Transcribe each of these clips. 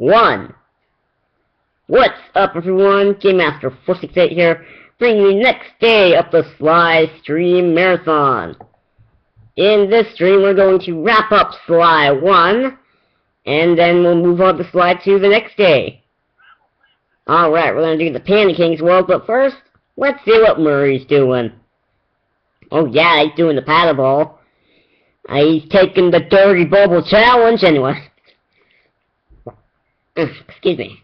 one. What's up, everyone? Game Master 468 here, bringing you next day of the Sly Stream Marathon. In this stream, we're going to wrap up Sly 1, and then we'll move on to Sly 2 the next day. Alright, we're going to do the Panda Kings world, but first, let's see what Murray's doing. Oh yeah, he's doing the paddleball. Uh, he's taking the Dirty Bubble Challenge anyway. Excuse me.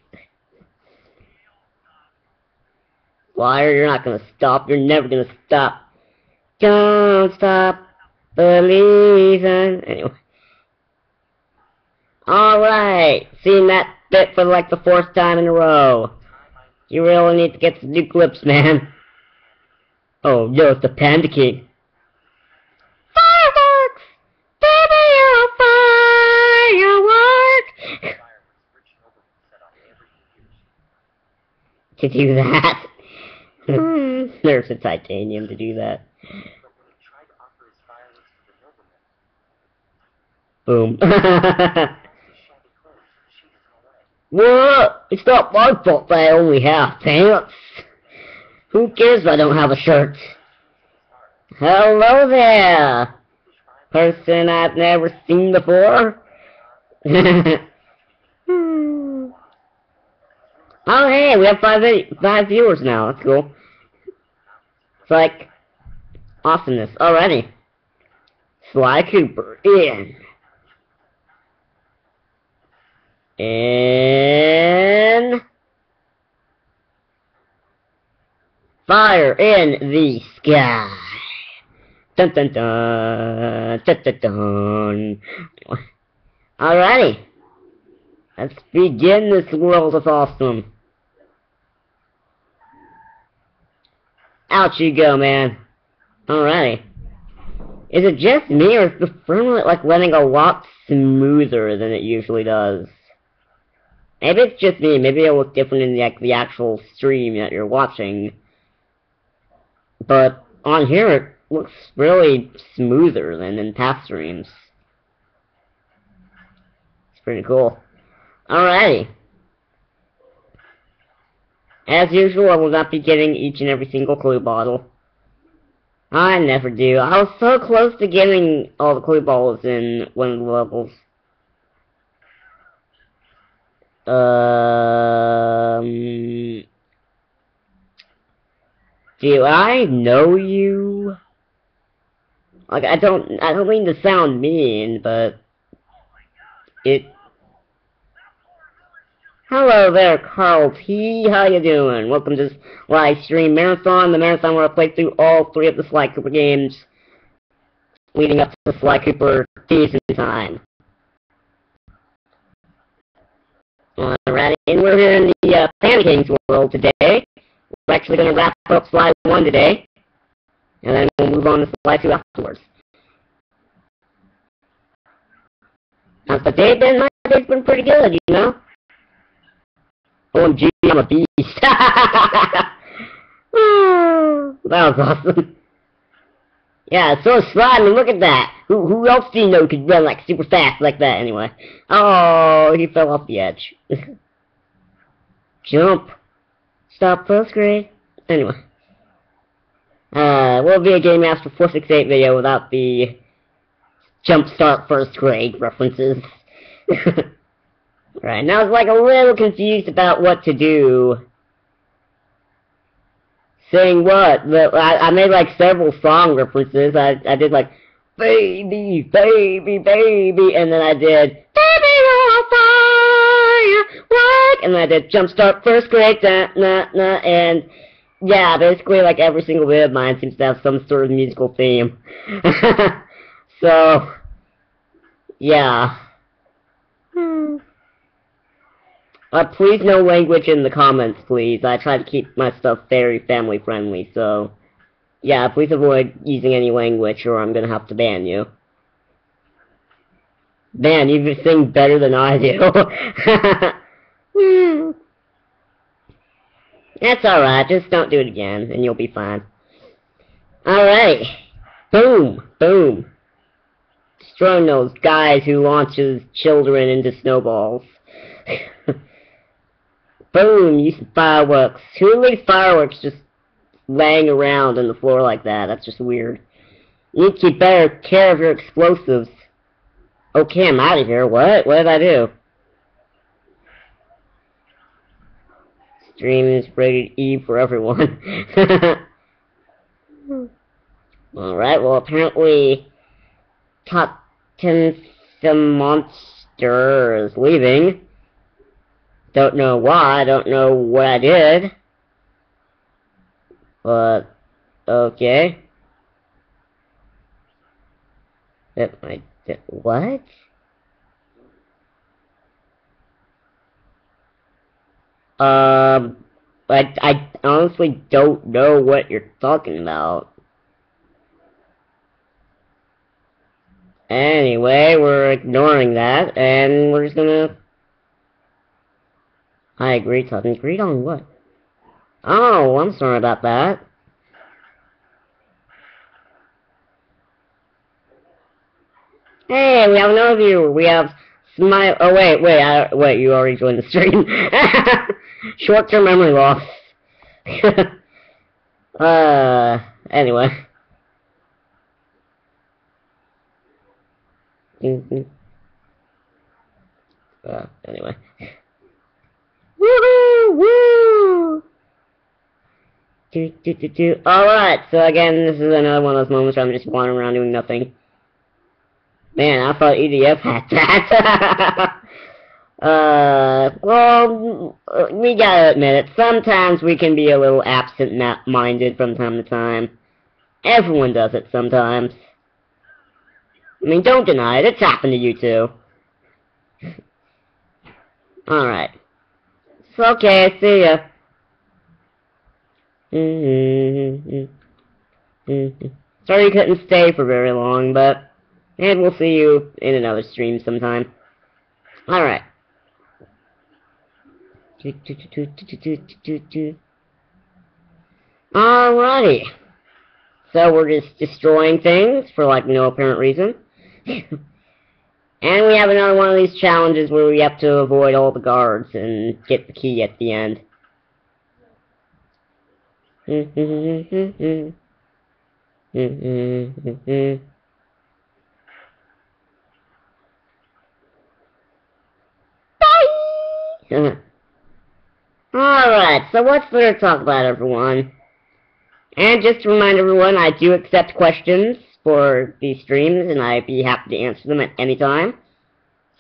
Water, you're not gonna stop. You're never gonna stop. Don't stop believing. Anyway. Alright. Seeing that bit for like the fourth time in a row. You really need to get some new clips, man. Oh, yo, it's the Panda King. Fireworks! Baby, you're a firework! To do that. Hmm, There's a titanium to do that. Boom. what? It's not my fault that I only have pants. Who cares if I don't have a shirt? Hello there! Person I've never seen before? oh Oh, hey, we have five, five viewers now, that's cool. It's like, awesomeness already. Sly Cooper, in. And... Fire in the sky. Dun dun dun. Dun dun dun. Alrighty. Let's begin this world of awesome. Out you go, man. Alrighty. Is it just me, or is the firmament like running a lot smoother than it usually does? Maybe it's just me. Maybe it looks different in the, like, the actual stream that you're watching. But on here, it looks really smoother than in past streams. It's pretty cool. Alrighty. As usual, I will not be getting each and every single clue bottle. I never do. I was so close to getting all the clue bottles in one of the levels. Um... Do I know you? Like, I don't, I don't mean to sound mean, but... It... Hello there, Carl T. How you doing? Welcome to this live stream marathon, the marathon where I play through all three of the Sly Cooper games, leading up to the Sly Cooper season time. Alrighty, and we're here in the uh, Kings world today. We're actually going to wrap up Sly 1 today, and then we'll move on to Sly 2 afterwards. How's the day been? My day's been pretty good, you know? I'm a beast. that was awesome. Yeah, so mean, look at that. Who, who else do you know could run like super fast like that anyway? Oh, he fell off the edge. Jump. Stop first grade. Anyway. Uh, will be a Game Master 468 video without the jump start first grade references. right, now I was like a little confused about what to do. Saying what? But I, I made like several song references. I, I did like, baby, baby, baby, and then I did, baby, you're fire, what? And then I did jumpstart first grade, nah, nah, nah, and yeah, basically like every single bit of mine seems to have some sort of musical theme. so, yeah. Uh, please no language in the comments, please. I try to keep my stuff very family friendly, so... Yeah, please avoid using any language or I'm gonna have to ban you. Man, you sing better than I do. That's alright, just don't do it again, and you'll be fine. Alright. Boom! Boom! Destroying those guys who launches children into snowballs. Boom, use fireworks. Who leaves fireworks just laying around on the floor like that? That's just weird. You need to keep better care of your explosives. Oh, okay, I'm out of here. What? What did I do? Stream is rated E for everyone. Alright, well apparently Top 10 the monster is leaving. Don't know why, I don't know what I did. But, okay. That might, what? Um, I, I honestly don't know what you're talking about. Anyway, we're ignoring that, and we're just gonna... I agree, Todd. Agreed on what? Oh, I'm sorry about that. Hey, we have another viewer. We have Smile. Oh wait, wait, I, wait. You already joined the stream. Short-term memory loss. uh. Anyway. Mm -hmm. Uh, anyway. Woo! Do, do, do, do. Alright, so again, this is another one of those moments where I'm just wandering around doing nothing. Man, I thought EDF had that. uh, well, we gotta admit it. Sometimes we can be a little absent-minded from time to time. Everyone does it sometimes. I mean, don't deny it. It's happened to you too. Alright. It's okay. See ya. Mm -hmm. Sorry you couldn't stay for very long, but... And we'll see you in another stream sometime. Alright. Alrighty. So we're just destroying things for like no apparent reason. and we have another one of these challenges where we have to avoid all the guards and get the key at the end. Alright, so what's there to talk about, everyone? And just to remind everyone, I do accept questions for these streams, and I'd be happy to answer them at any time.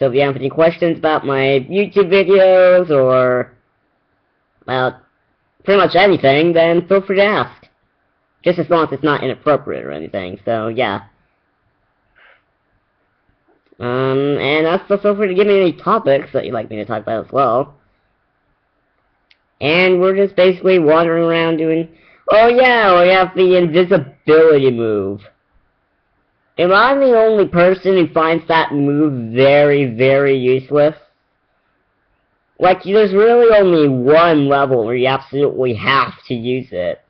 So if you have any questions about my YouTube videos, or about pretty much anything, then feel free to ask. Just as long as it's not inappropriate or anything, so yeah. Um, and also feel free to give me any topics that you'd like me to talk about as well. And we're just basically wandering around doing... Oh yeah, we have the invisibility move. Am I the only person who finds that move very, very useless? Like, there's really only one level where you absolutely have to use it.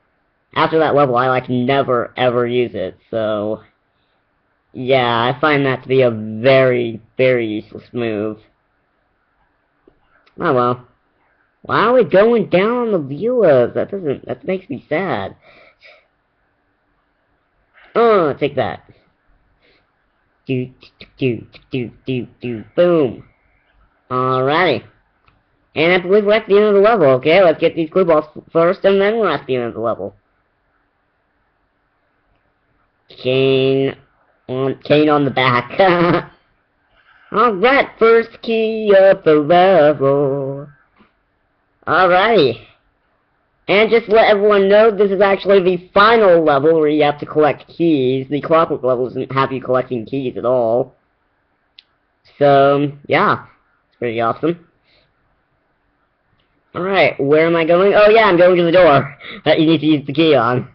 After that level, I, like, never, ever use it, so... Yeah, I find that to be a very, very useless move. Oh well. Why are we going down on the viewers? That doesn't, that makes me sad. Oh, take that do, do, do, do, do, boom. Alrighty. And I believe we're at the end of the level, okay? Let's get these clue balls first, and then we're at the end of the level. Kane on, Kane on the back. Alright, first key of the level. Alrighty. And just let everyone know, this is actually the final level where you have to collect keys. The Clockwerk level doesn't have you collecting keys at all. So, yeah. It's pretty awesome. Alright, where am I going? Oh yeah, I'm going to the door that you need to use the key on.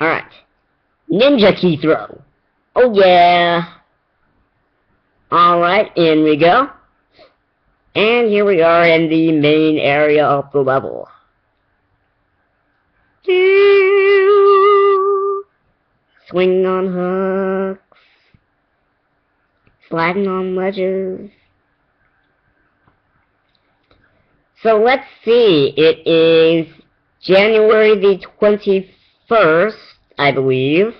Alright. Ninja key throw. Oh yeah. Alright, in we go. And here we are in the main area of the level. Swing on hooks. Sliding on ledges. So let's see. It is January the 21st, I believe.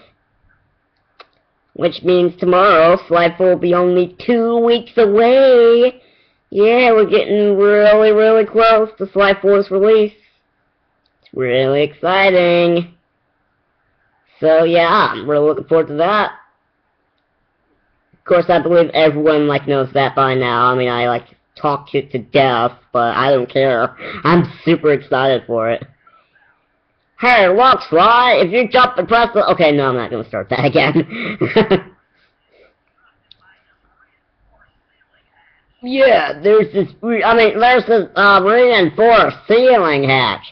Which means tomorrow, 4 will be only two weeks away. Yeah, we're getting really, really close to Sly 4's release. Really exciting. So yeah, I'm really looking forward to that. Of course, I believe everyone like knows that by now. I mean, I like talk it to death, but I don't care. I'm super excited for it. Hey, look, Sly, if you jump and press the... Okay, no, I'm not gonna start that again. yeah, there's this... I mean, there's this uh, reinforced ceiling hatch.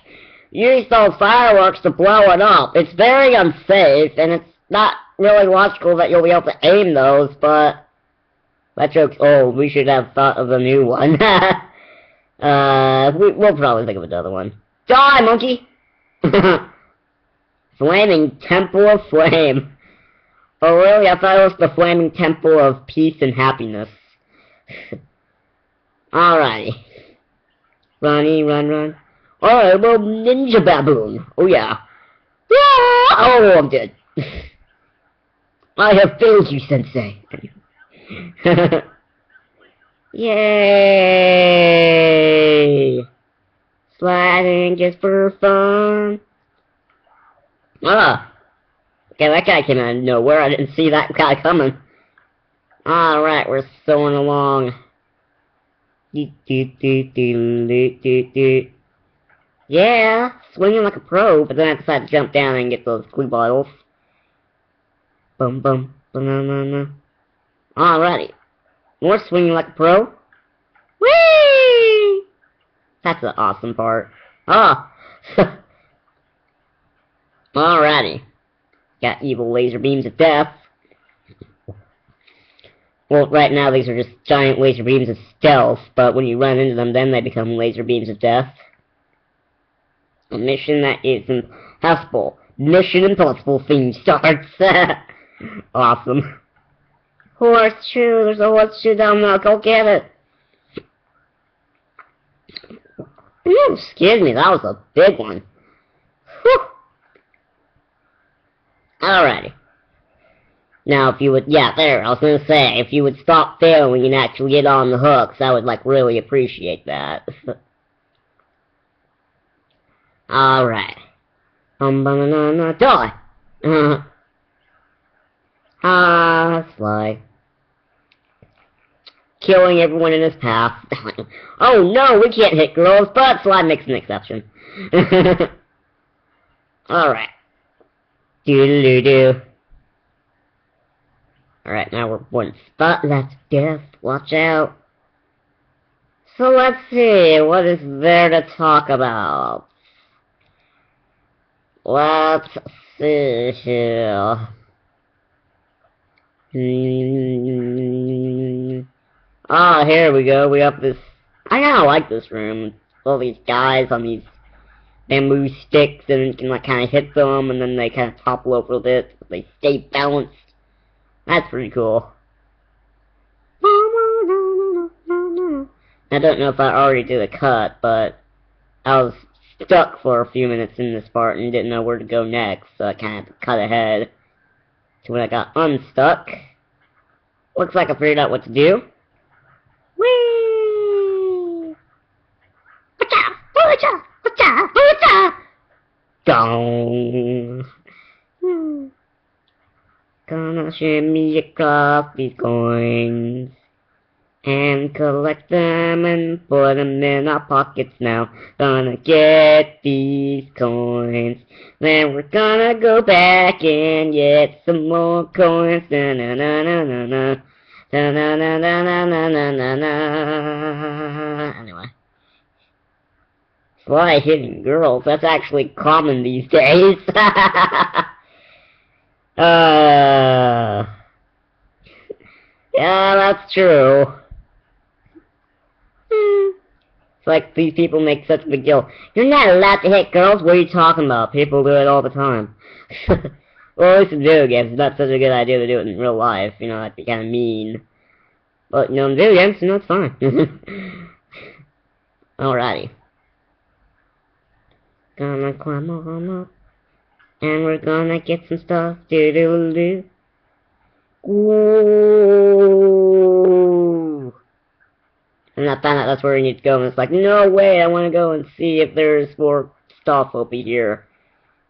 Use those fireworks to blow it up. It's very unsafe, and it's not really logical that you'll be able to aim those, but... That joke's old. We should have thought of a new one. uh, we, we'll probably think of another one. Die, monkey! Flaming Temple of Flame. Oh, really? I thought it was the Flaming Temple of Peace and Happiness. Alrighty. Runny, run, run. Alright, well, Ninja Baboon. Oh, yeah. Oh, I'm dead. I have failed you, Sensei. Yay! Sliding just for fun. Ah! Okay, that guy came out of nowhere. I didn't see that guy coming. Alright, we're sewing along. Yeah, swinging like a pro, but then I decided to jump down and get those clue bottles. Boom, boom, banana. Alrighty. More swinging like a pro. Whee! That's the awesome part. Ah! Oh. Alrighty. Got evil laser beams of death. Well, right now these are just giant laser beams of stealth, but when you run into them, then they become laser beams of death. A mission that is impossible. Mission Impossible theme starts. awesome. Horseshoe, there's a horseshoe down there, go get it. Ooh, excuse me, that was a big one. Whew. Alrighty. Now, if you would, yeah, there, I was gonna say, if you would stop failing and actually get on the hooks, I would, like, really appreciate that. Alright. Um, banana, die! Ah, Sly. Killing everyone in his path. oh no, we can't hit girls, but Sly makes an exception. Alright. Doo-doo-doo. Alright, now we're one spot left. Death, watch out. So let's see, what is there to talk about? Let's see here. Ah, oh, here we go. We have this. I kind of like this room. All these guys on these bamboo sticks and you can like kind of hit them and then they kind of topple over a bit. But they stay balanced. That's pretty cool. I don't know if I already did a cut, but I was stuck for a few minutes in this part and didn't know where to go next, so I kind of cut ahead to when I got unstuck. Looks like I figured out what to do. Whee! Gong. Gonna shimmy across these coins and collect them and put them in our pockets now. Gonna get these coins. Then we're gonna go back and get some more coins. Na na na na na na. Na na na na na na na na na. Anyway. Sly hitting girls, that's actually common these days. uh, yeah, that's true. It's like these people make such a big deal. You're not allowed to hit girls? What are you talking about? People do it all the time. well, at least in video games, it's not such a good idea to do it in real life. You know, that'd be kind of mean. But, you know, in video games, you know, it's fine. Alrighty. Gonna climb on up. And we're gonna get some stuff. Do do do. Ooh. And I found out that's where we need to go, and it's like, no way, I want to go and see if there's more stuff over here.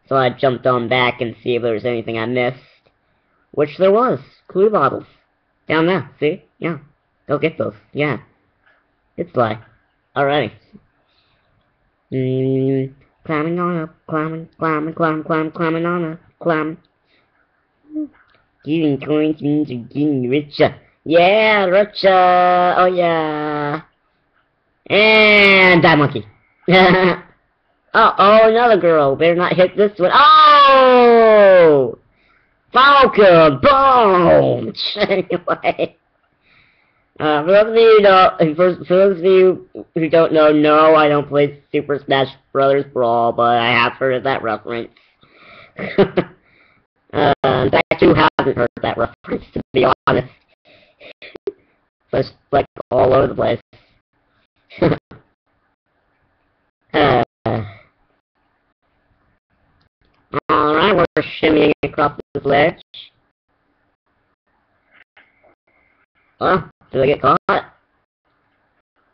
So I jumped on back and see if there was anything I missed. Which there was. Clue bottles. Down there, see? Yeah. Go get those. Yeah. It's like. Alrighty. Mm, climbing on up, climbing, climbing, climbing, climbing, climbing on up, climbing. Getting coins means you're getting richer. Yeah, richer. Oh yeah. And die monkey. oh, oh, another girl. Better not hit this one. Oh! Falcon! Boom! anyway. Uh, for those of you who don't, for, for those of you who don't know, no, I don't play Super Smash Brothers Brawl, but I have heard of that reference. uh, in fact, who hasn't heard that reference, to be honest? It's like all over the place. uh, Alright, we're shimmying across this ledge. Oh, did I get caught?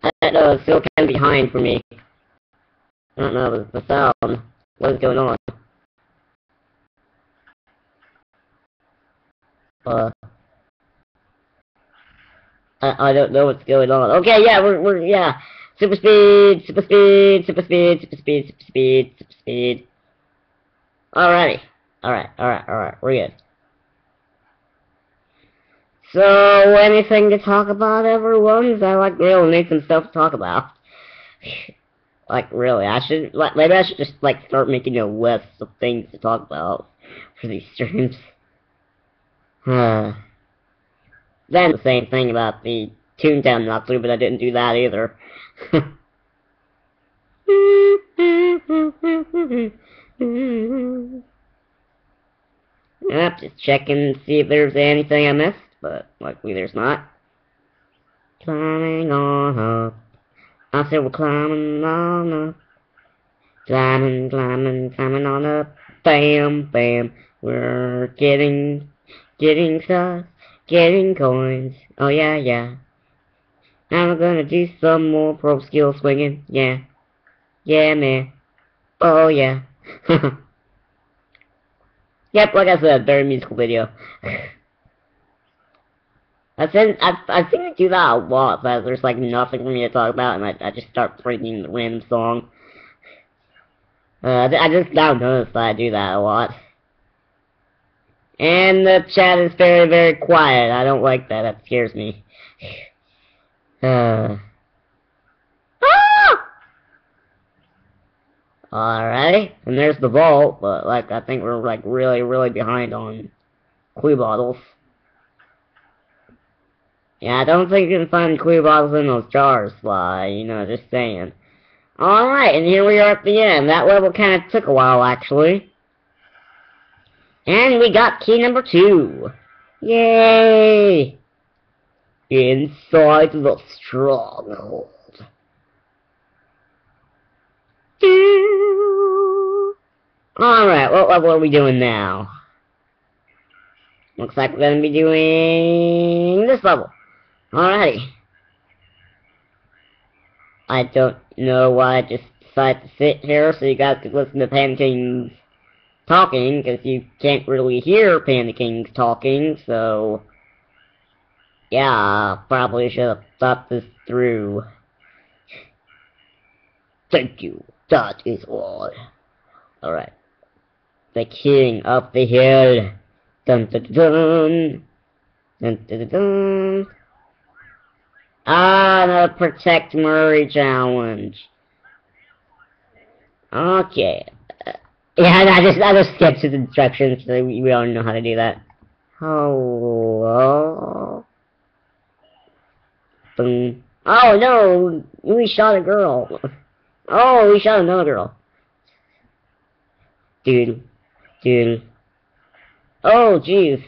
That uh, still of behind for me. I don't know the, the sound. What is going on? Uh, I, I don't know what's going on. Okay, yeah, we're, we're, yeah. Super speed, super speed, super speed, super speed, super speed, super speed. Alrighty. Alright, alright, alright, we're good. So, anything to talk about, everyone? I like really need some stuff to talk about. like, really, I should, like, maybe I should just, like, start making a list of things to talk about for these streams. Then the same thing about the Toontown Natsu, but I didn't do that either. Yep, just checking to see if there's anything I missed, but luckily there's not. Climbing on up. I said we're climbing on up. Climbing, climbing, climbing on up. Bam, bam. We're getting, getting stuff, getting coins. Oh yeah, yeah. Now we're gonna do some more pro skill swinging. Yeah. Yeah, man. Oh yeah. Yep, like I said, very musical video. I think I I think I do that a lot, but there's like nothing for me to talk about, and I I just start singing the random song. Uh, I just now noticed that I do that a lot. And the chat is very very quiet. I don't like that. That scares me. Uh. Alright, and there's the vault, but like I think we're like really, really behind on clue bottles. Yeah, I don't think you can find clue bottles in those jars, Sly, you know, just saying. Alright, and here we are at the end. That level kind of took a while, actually. And we got key number two. Yay! Inside the stronghold. Alright, what level are we doing now? Looks like we're gonna be doing this level. Alrighty. I don't know why I just decided to sit here so you guys could listen to Panda Kings talking, because you can't really hear Panda Kings talking, so... Yeah, probably should have thought this through. Thank you. That is all. Alright. The king of the hill. Dun dun dun. Dun dun dun. dun. Ah, the Protect Murray challenge. Okay. Yeah, I just I just skipped the instructions. So we, we don't know how to do that. Hello. Boom. Oh no, we shot a girl. Oh, we shot another girl. Dude. Dude. Oh, jeez.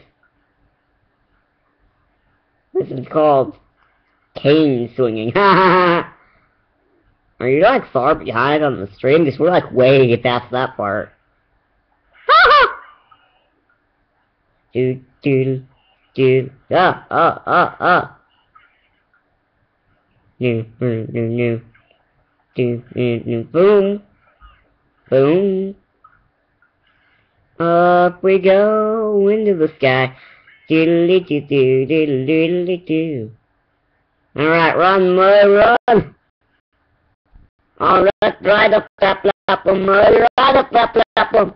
This is called cane swinging. Are you like far behind on the stream? Because we're like way past that part. Do do do ah ah ah ah. New new new new. Do do do boom boom. Up we go into the sky. Doodly doo doo doodly doodly doo. Alright, run, Murray, run! Alright, ride up that platform, ride up that platform!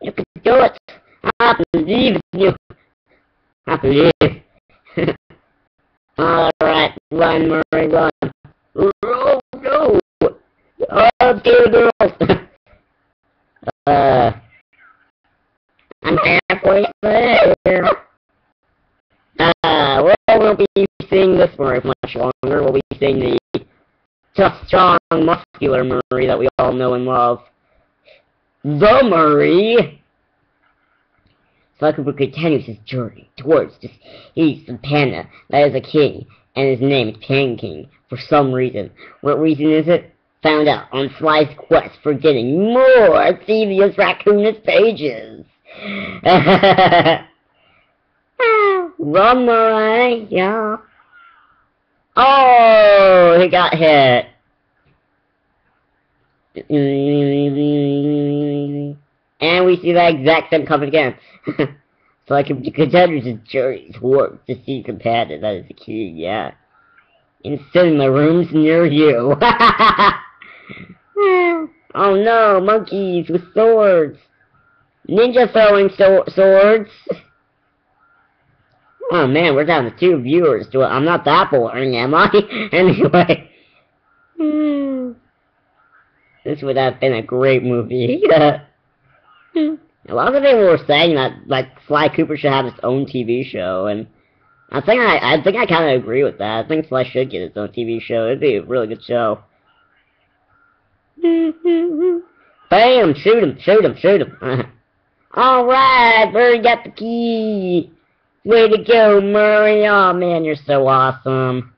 You can do it! I believe in you! I believe! Alright, run, Murray, run! Oh, no! Oh, dear girls! uh... I'm halfway there! Uh, well, we won't be seeing this for much longer. We'll be seeing the tough, strong, muscular Murray that we all know and love. The Murray! Sakuba continues his journey towards this east of Panda that is a king, and his name is Pan King, for some reason. What reason is it? Found out on Sly's quest for getting more Thievius Raccoonus pages. Ah, Run, Murray, yeah. Oh, he got hit. And we see that exact same coming again. so I can contenders and juries work to see competitive. That is the key, yeah. In cinema rooms near you. oh no, monkeys with swords. Ninja throwing so swords. Oh man, we're down to two viewers. Do I'm not that boring, am I? anyway. Hmm. This would have been a great movie. A lot of people were saying that like Sly Cooper should have his own TV show, and I think I I think I kind of agree with that. I think Sly should get his own TV show. It'd be a really good show. Bam! Shoot him! Shoot him! Shoot him! All right, Murray got the key. Way to go, Murray. Oh, man, you're so awesome.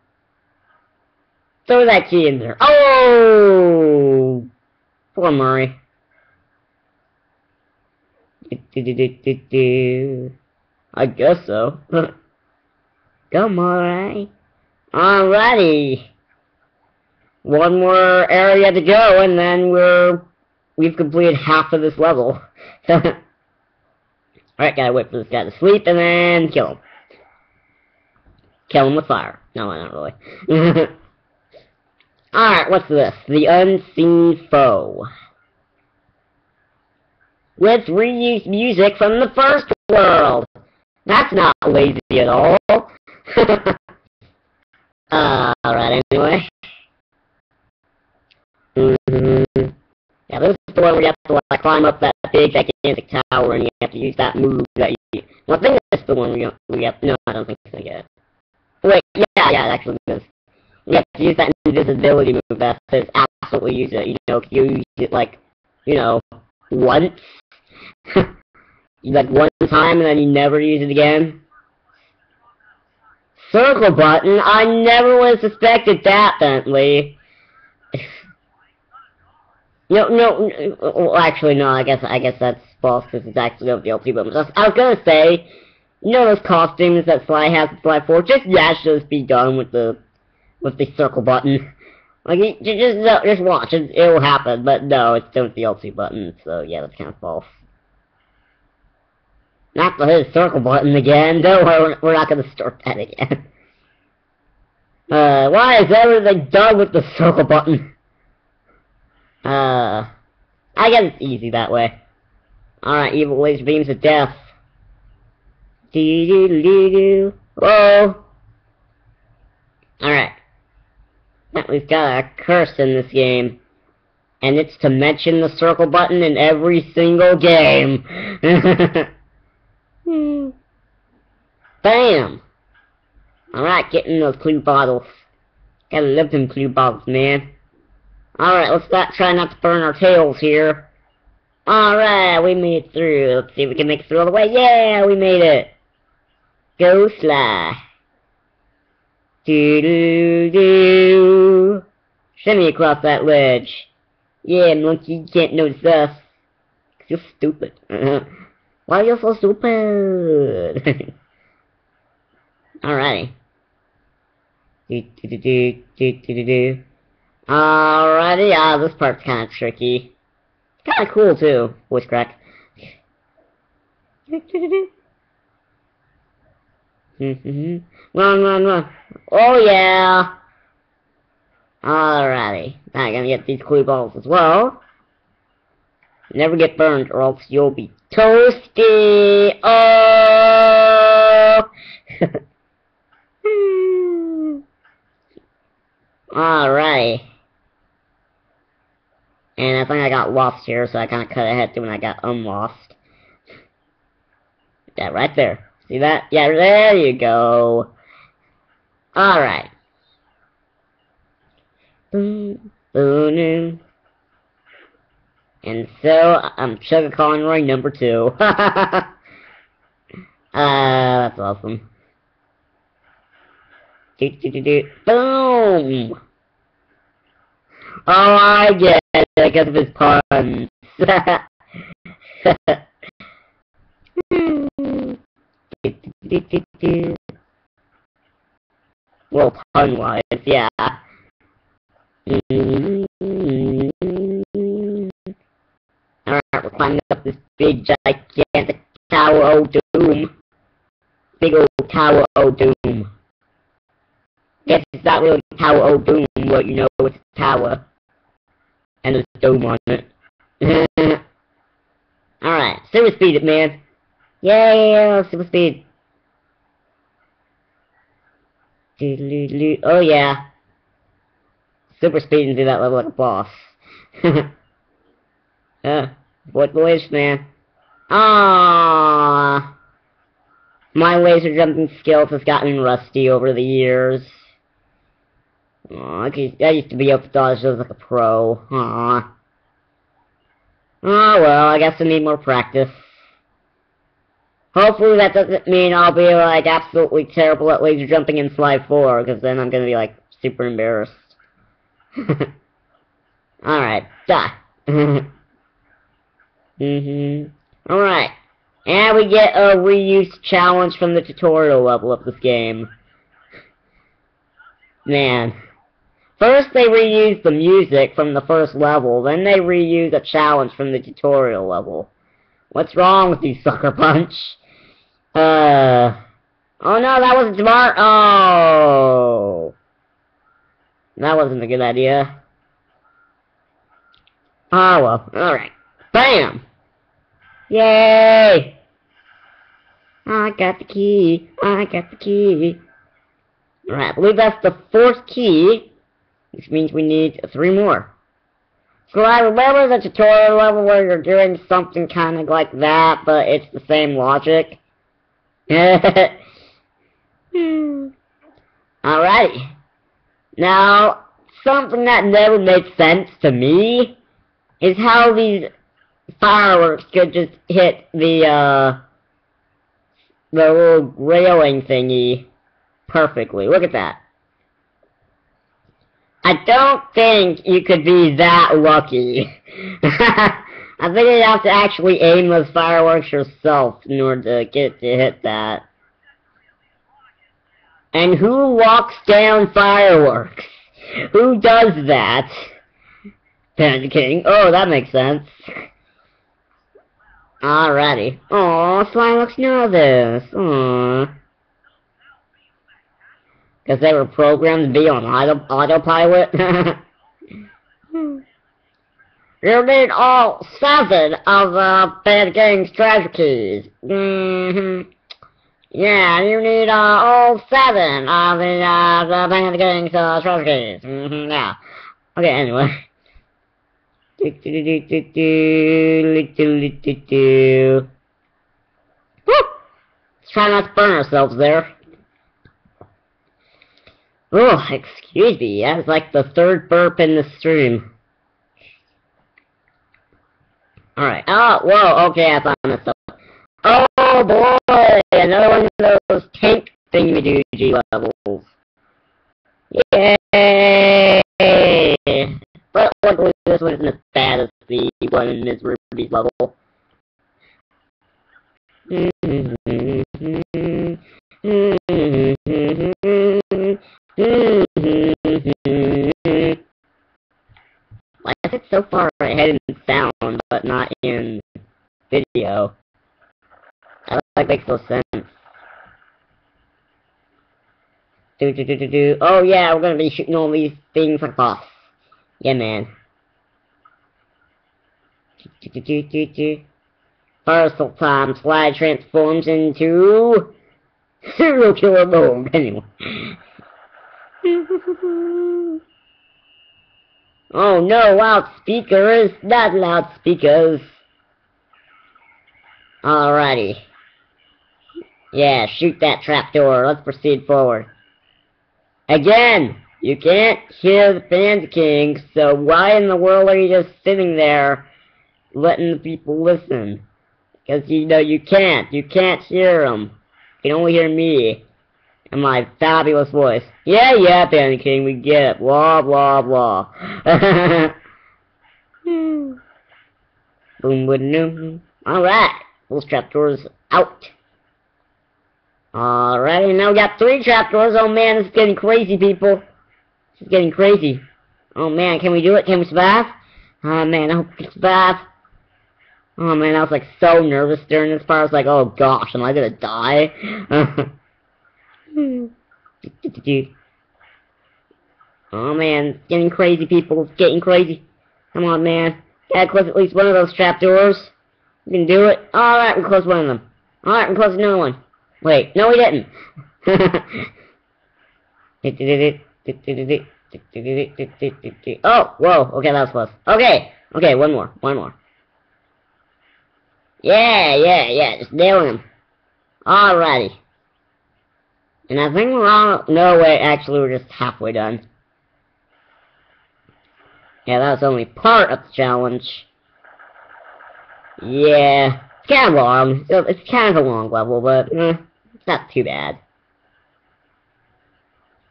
Throw that key in there. Oh! Poor Murray. I guess so. go, Murray. Alrighty. One more area to go, and then we're... We've completed half of this level. Alright, gotta wait for this guy to sleep and then kill him. Kill him with fire. No, not really. Alright, what's this? The Unseen Foe. Let's reuse music from the first world. That's not lazy at all. uh, alright, anyway. Mm -hmm. Yeah, this is the one where you have to like climb up that big gigantic tower and you have to use that move that you well, I think that's the one we we have no, I don't think so yet. Wait, yeah, yeah, it actually does. You have to use that invisibility move that says absolutely use it, you know, you use it like, you know, once like one time and then you never use it again. Circle button? I never would have suspected that, Bentley. No, no, well, actually, no, I guess, I guess that's false, because it's actually no DLC bonus. I was gonna say, you know those costumes that Sly has in Sly 4? Just, yeah, just be done with the, with the circle button. Like, just, no, just watch, it, it will happen, but no, it's no DLC button, so yeah, that's kind of false. Not the hit circle button again, don't worry, we're not gonna start that again. Uh, why is everything done with the circle button? Uh, I guess it's easy that way. Alright, evil laser beams of death. Doo doo doo doo. Whoa! Alright. Now We've got a curse in this game. And it's to mention the circle button in every single game. Hmm. Bam! Alright, getting those clue bottles. Gotta live them clue bottles, man. Alright, let's not try not to burn our tails here. Alright, we made it through. Let's see if we can make it through all the way. Yeah, we made it. Go Sly. Do do do. Shimmy across that ledge. Yeah, monkey, you can't notice us. Cause you're stupid. Why are you so stupid? Alrighty. Alrighty, ah, this part's kinda tricky. Kinda cool too, voice crack. Mm-hmm. Run, run, run. Oh yeah! Alrighty. Now I'm gonna get these clue balls as well. Never get burned or else you'll be toasty! Oh! Alright. And I think I got lost here, so I kinda cut ahead to when I got unlost. Yeah, right there. See that? Yeah, there you go. Alright. Boom, boom, and so, I'm Sugar Conroy number two. uh, that's awesome. Do, do, do, do. Boom! Oh, I get it, because of his puns. well, pun-wise, yeah. We're climbing up this big, gigantic Tower of Doom. Big old Tower of Doom. Guess it's not really Tower of Doom, but you know it's a tower. And there's a dome on it. Alright, super speed it, man. Yay, super speed. Oh yeah. Super speed and do that level like a boss. uh, what man? Ah, My laser jumping skills has gotten rusty over the years. Aw, I, used to be able to dodge those like a pro. Aww. Oh well, I guess I need more practice. Hopefully that doesn't mean I'll be like absolutely terrible at laser jumping in Sly 4, because then I'm gonna be like super embarrassed. Alright, die. mm-hmm. Alright. And we get a reuse challenge from the tutorial level of this game. Man. First they reuse the music from the first level, then they reuse a challenge from the tutorial level. What's wrong with you, Sucker Punch? Uh... Oh no, that wasn't smart! Oh! That wasn't a good idea. Oh well, alright. BAM! Yay! I got the key. I got the key. Alright, I believe that's the fourth key. Which means we need three more. So I remember the tutorial level where you're doing something kind of like that, but it's the same logic. Alrighty. Now, something that never made sense to me is how these fireworks could just hit the, uh, the little railing thingy perfectly. Look at that. I don't think you could be that lucky. I think you'd have to actually aim those fireworks yourself in order to get to hit that. And who walks down fireworks? Who does that? Panda King. Oh, that makes sense. Alrighty. Oh, Sly looks this. Because they were programmed to be on auto autopilot. you need all seven of the Panda King's treasure keys. Mm hmm Yeah, you need uh, all seven of the, uh, the Panda King's uh, treasure keys. Mm hmm yeah. Okay, anyway. Do, do, do, do, do, do, do, do. Woo! Let's try not to burn ourselves there. Oh, excuse me, that's like the third burp in the stream. Alright, oh, whoa, okay, I found up. Oh boy, another one of those tank thingy-doogie levels. Yay! But luckily this one isn't as bad as the one in Ms. Ruby's level. Why is it so far ahead in sound, but not in video? I That makes no sense. Do, do, do, do, do. Oh yeah, we're gonna be shooting all these things like boss. Yeah, man. Do, do, do, do, do. Parcel time slide transforms into serial killer mode. Anyway. oh no, loudspeakers, not loudspeakers. Alrighty. Yeah, shoot that trapdoor. Let's proceed forward. Again, you can't hear the Panda King, so why in the world are you just sitting there letting the people listen? Because, you know, you can't. You can't hear them. You can only hear me and my fabulous voice. Yeah, yeah, Panda King, we get it. Blah, blah, blah. boom, boom, boom. Alright, those trapdoors out. Alrighty, now we got three trapdoors. Oh man, it's getting crazy, people. It's getting crazy. Oh man, can we do it? Can we survive? Oh man, I hope we survive. Oh man, I was like so nervous during this part. I was like, oh gosh, am I gonna die? oh man, getting crazy, people. Getting crazy. Come on, man. Gotta close at least one of those trapdoors. You can do it. Oh, Alright, we closed one of them. Oh, Alright, we closed another one. Wait, no we didn't. oh, whoa, okay, that was close. Okay, okay, one more, one more. Yeah, yeah, yeah, just nailing him. Alrighty. And I think we're on, no wait, actually we're just halfway done. Yeah, that was only part of the challenge. Yeah, it's kind of long. It's kind of a long level, but eh. It's not too bad.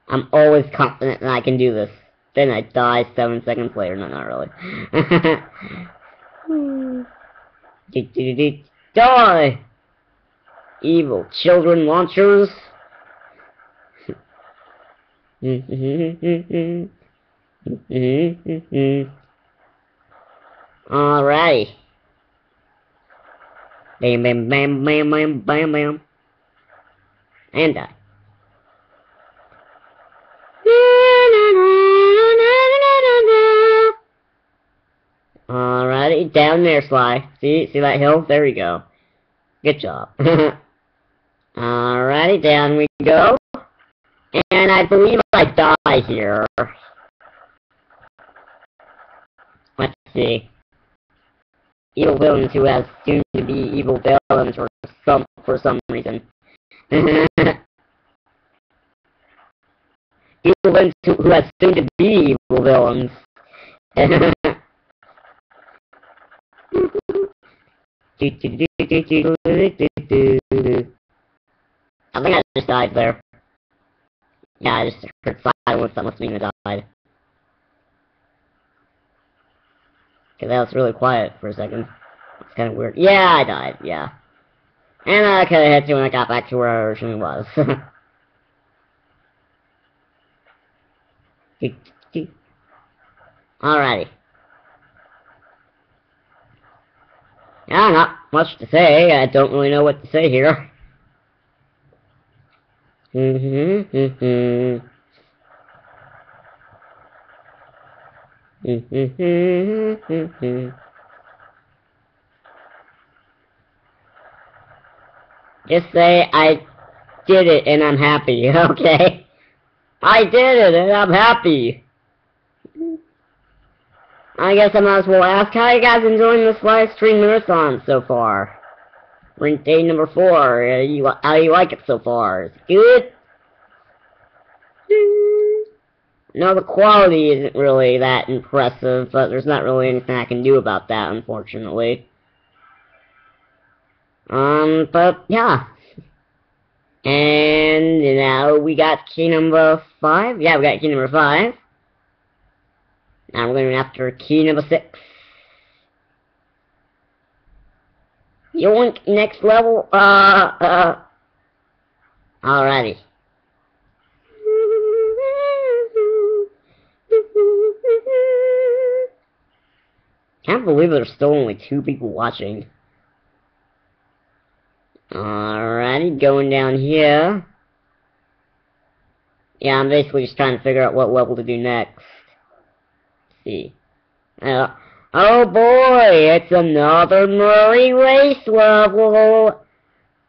I'm always confident that I can do this. Then I die seven seconds later. No, not really. die! Evil children launchers. Alright. Bam, bam, bam, bam, bam, bam, bam and die. Alrighty, down there, Sly. See, see that hill? There we go. Good job. Alrighty, down we go. And I believe I die here. Let's see. Evil villains who have soon to be evil villains for some for some reason. evil villains who, who have soon to be evil villains. I think I just died there. Yeah, I just heard silence, that must mean I died. Okay, that was really quiet for a second. It's kind of weird. Yeah, I died, yeah. And I kind of hit you when I got back to where I originally was. Alrighty. Yeah, not much to say. I don't really know what to say here. Mm-hmm, mm-hmm. Mm-hmm, mm-hmm. Just say, I did it and I'm happy, okay? I did it and I'm happy. I guess I might as well ask, how you guys enjoying this live stream marathon so far? We're day number four. Uh, you, how you like it so far? Is good? No, the quality isn't really that impressive, but there's not really anything I can do about that, unfortunately. Um, but yeah. And now we got key number five. Yeah, we got key number five. Now we're going after key number six. Yoink, next level, uh, uh, alrighty. Can't believe there's still only two people watching. Alrighty, going down here. Yeah, I'm basically just trying to figure out what level to do next. See. Uh, oh boy, it's another Murray race level.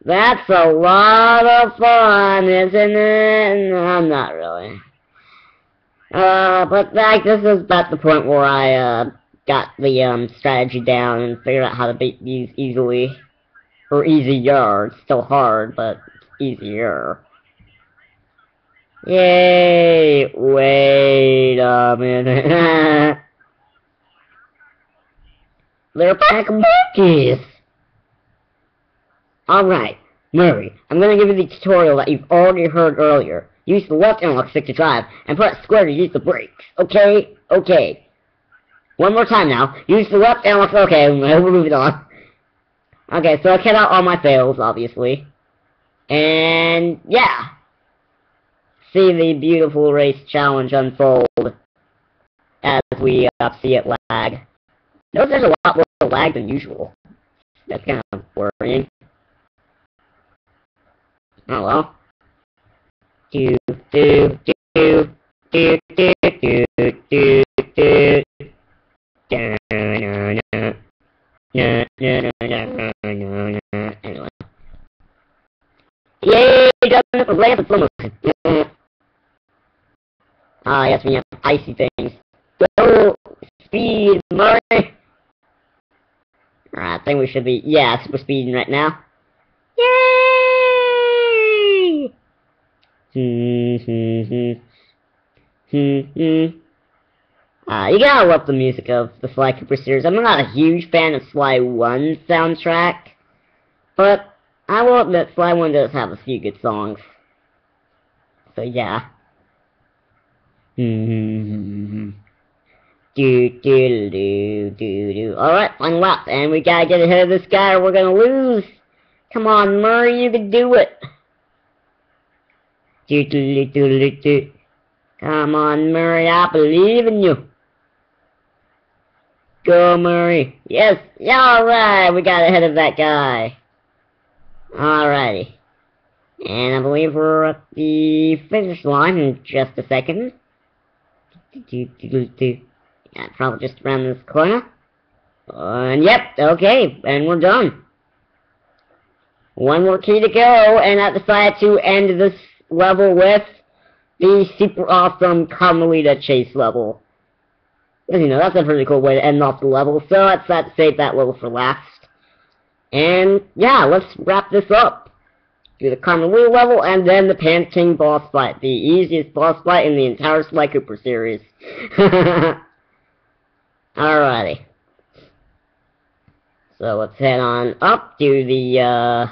That's a lot of fun, isn't it? No, I'm not really. Uh, but like, this is about the point where I, uh, got the, um, strategy down and figured out how to beat these easily. Or easier. It's still hard, but easier. Yay! Wait a minute. They're pack monkeys! Alright, Murray, I'm gonna give you the tutorial that you've already heard earlier. Use the left analog stick to drive, and press square to use the brakes. Okay? Okay. One more time now. Use the left analog... Okay, we're moving on. Okay, so I cut out all my fails, obviously. And, yeah. See the beautiful race challenge unfold as we uh, see it lag. Notice there's a lot more lag than usual. That's kind of worrying. Oh well. Do do do do do do do do. Da, na, na. Na, na, na, na, na. Anyway. Yay! It for land slow motion. Ah, yes, we have icy things. Go! Speed, Murray! Alright, I think we should be, yes, we're speeding right now. Yay! Hmm, hmm, hmm. Hmm, hmm. Uh, you gotta love the music of the Sly Cooper series. I'm not a huge fan of Sly 1's soundtrack, but I will admit Sly 1 does have a few good songs. So yeah. Hmm. Do do do do do. All right, one lap, and we gotta get ahead of this guy, or we're gonna lose. Come on, Murray, you can do it. Do do do do do. Come on, Murray, I believe in you. Go, Murray. Yes, yeah, all right, we got ahead of that guy. Alrighty. And I believe we're at the finish line in just a second. Do, do, do, do. Yeah, probably just around this corner. And yep, okay, and we're done. One more key to go, and I decided to end this level with the super awesome Carmelita chase level. You know, that's a pretty cool way to end off the level, so I decided to save that level for last. And, yeah, let's wrap this up. Do the Carmelita level, and then the Pan King boss fight. The easiest boss fight in the entire Sly Cooper series. Alrighty. So let's head on up to the, uh...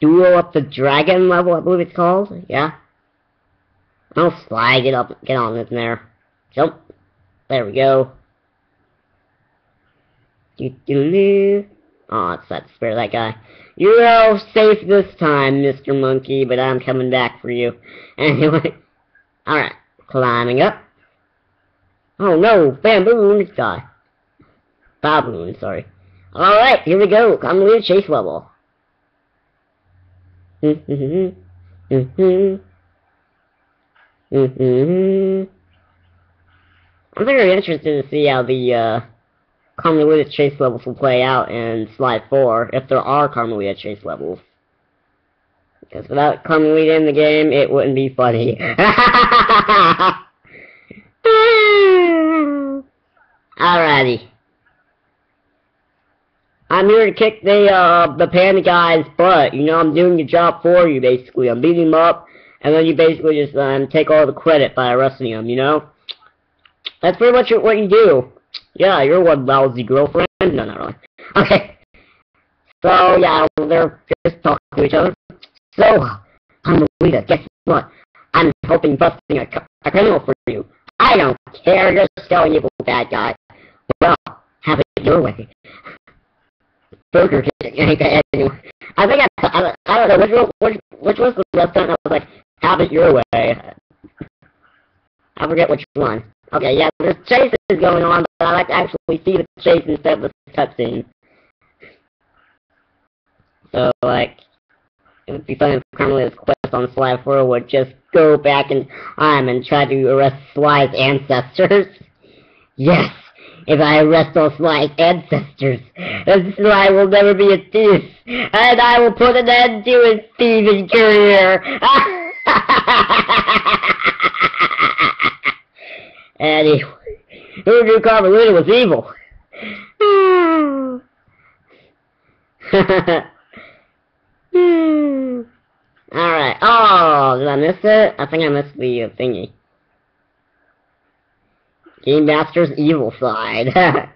Duel by the Dragon level, I believe it's called. Yeah. I'll slide it up, get on in there. Jump. There we go. Do do do. Oh, it's that spare that guy. You're all safe this time, Mr. Monkey, but I'm coming back for you. Anyway. Alright. Climbing up. Oh no, Bamboon die. Baboon, sorry. Alright, here we go. The chase level. Mm-hmm. Mm-hmm. Mm-hmm. I'm very interested to see how the uh, Carmelita chase levels will play out in Sly 4, if there are Carmelita chase levels. Because without Carmelita in the game, it wouldn't be funny. Alrighty. I'm here to kick the, uh, the panda guy's butt. You know, I'm doing the job for you, basically. I'm beating him up, and then you basically just, um, take all the credit by arresting him, you know? That's pretty much what you do. Yeah, you're one lousy girlfriend. No, not really. Okay. So, yeah, they're just talking to each other. So, I'm Lita, guess what? I'm helping busting a, a criminal for you. I don't care. You're still an evil bad guy. Well, have it your way. Burger King. I think I, I, I don't know which which, which was the restaurant that was like, have it your way. I forget which one. Okay, yeah, there's chases going on, but I like to actually see the chase instead of the cutscene. So, like, it would be funny if Carmelita's quest on Sly 4 would just go back in time and try to arrest Sly's ancestors. yes, if I arrest all Sly's ancestors, then Sly will never be a thief, and I will put an end to his thieving career. anyway, who knew Carmelita was evil? Alright. Oh, did I miss it? I think I missed the uh, thingy. Game Master's evil side.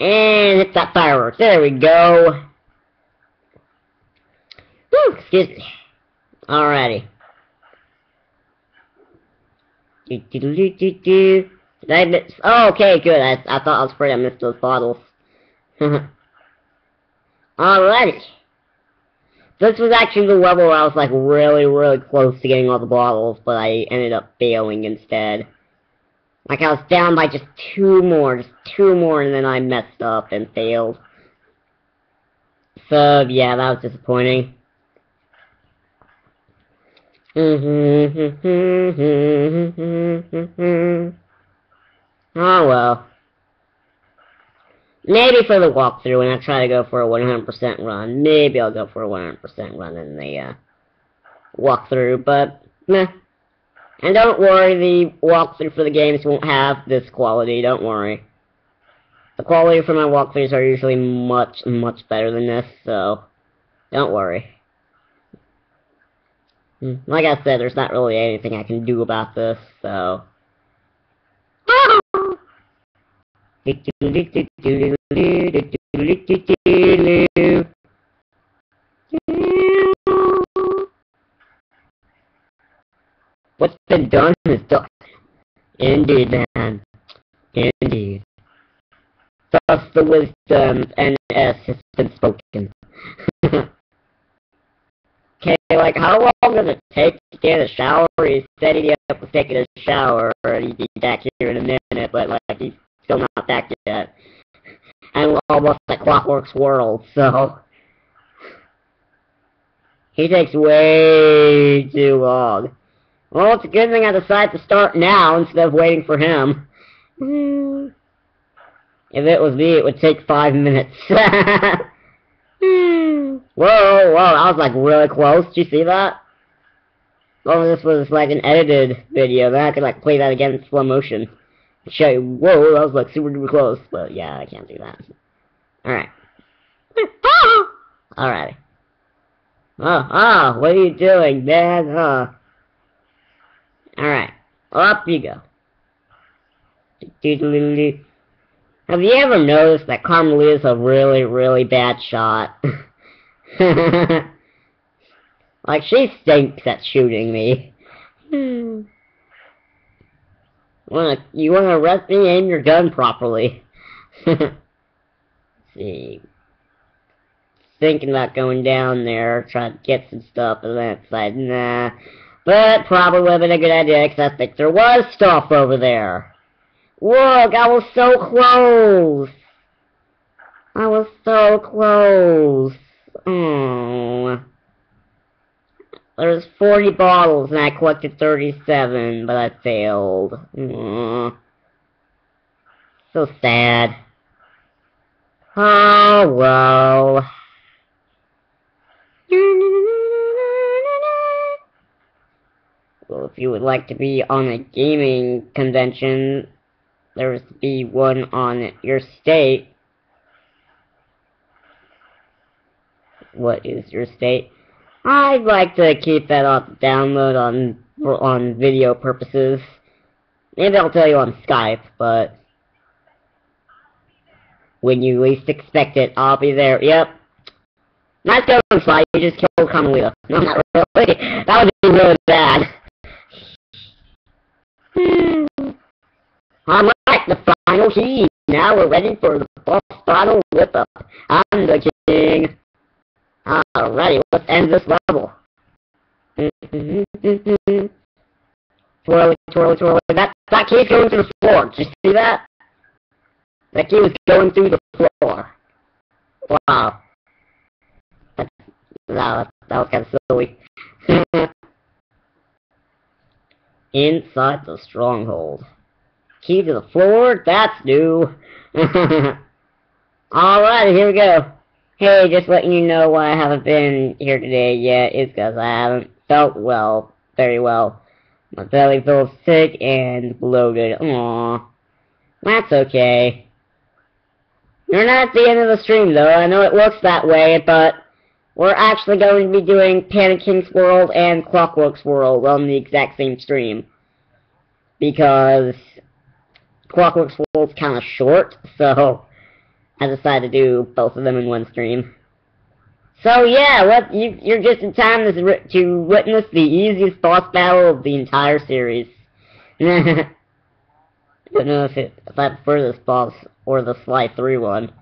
And hit that fireworks. There we go. Whew, excuse me. Alrighty. Did I miss? Oh, okay, good. I, I thought I was afraid I missed those bottles. Alrighty. This was actually the level where I was like really, really close to getting all the bottles, but I ended up failing instead. Like I was down by just two more, just two more, and then I messed up and failed. So, yeah, that was disappointing. oh well. Maybe for the walkthrough, when I try to go for a 100% run, maybe I'll go for a 100% run in the uh, walkthrough, but meh. And don't worry, the walkthrough for the games won't have this quality, don't worry. The quality for my walkthroughs are usually much, much better than this, so don't worry. Hmm, like I said, there's not really anything I can do about this, so... What's been done is done. Indeed, man. Indeed. Thus the wisdom and S has been spoken. okay, like, how long does it take to get a shower? He said he'd up with taking a shower, and he'd be back here in a minute, but, like, he's still not back yet. And almost like Clockwerk's World, so... He takes way too long. Well, it's a good thing I decided to start now instead of waiting for him. if it was me, it would take five minutes. whoa, whoa, I was like really close. Did you see that? Oh, this was like an edited video. Then I could like play that again in slow motion. And show you, whoa, that was like super duper close. But yeah, I can't do that. Alright. Alright. Oh, oh, what are you doing, man? Oh. Alright, up you go. Have you ever noticed that is a really, really bad shot? like, she stinks at shooting me. Hmm. Wanna, you wanna arrest me? Aim your gun properly. see. Thinking about going down there, trying to get some stuff, and then it's like, nah. But probably would have been a good idea, because I think there was stuff over there. Look, I was so close. I was so close. Oh. There's 40 bottles, and I collected 37, but I failed. Aww. So sad. Oh, well. Well, if you would like to be on a gaming convention, there's to be one on your state. What is your state? I'd like to keep that on download on on video purposes. Maybe I'll tell you on Skype, but when you least expect it, I'll be there. Yep. Nice going, Sly. You just killed Carmelita. No, not really. That would be really bad. Hmm. Alright, the final heat. Now we're ready for the boss battle with the King. Alrighty, let's end this level. twirly, twirly, twirly. That, that key's going through the floor. Did you see that? That key was going through the floor. Wow. That, that, that was kind of silly. Inside the stronghold. Key to the floor? That's new. Alright, here we go. Hey, just letting you know why I haven't been here today yet is because I haven't felt well, very well. My belly feels sick and bloated. Aww. That's okay. We're not at the end of the stream, though. I know it looks that way, but we're actually going to be doing Panda King's World and Clockwerk's World on the exact same stream. Because Clockwerk's World's kind of short, so I decided to do both of them in one stream. So yeah, what you you're just in time to, to witness the easiest boss battle of the entire series. I don't know if it if I prefer this boss or the Sly 3 one.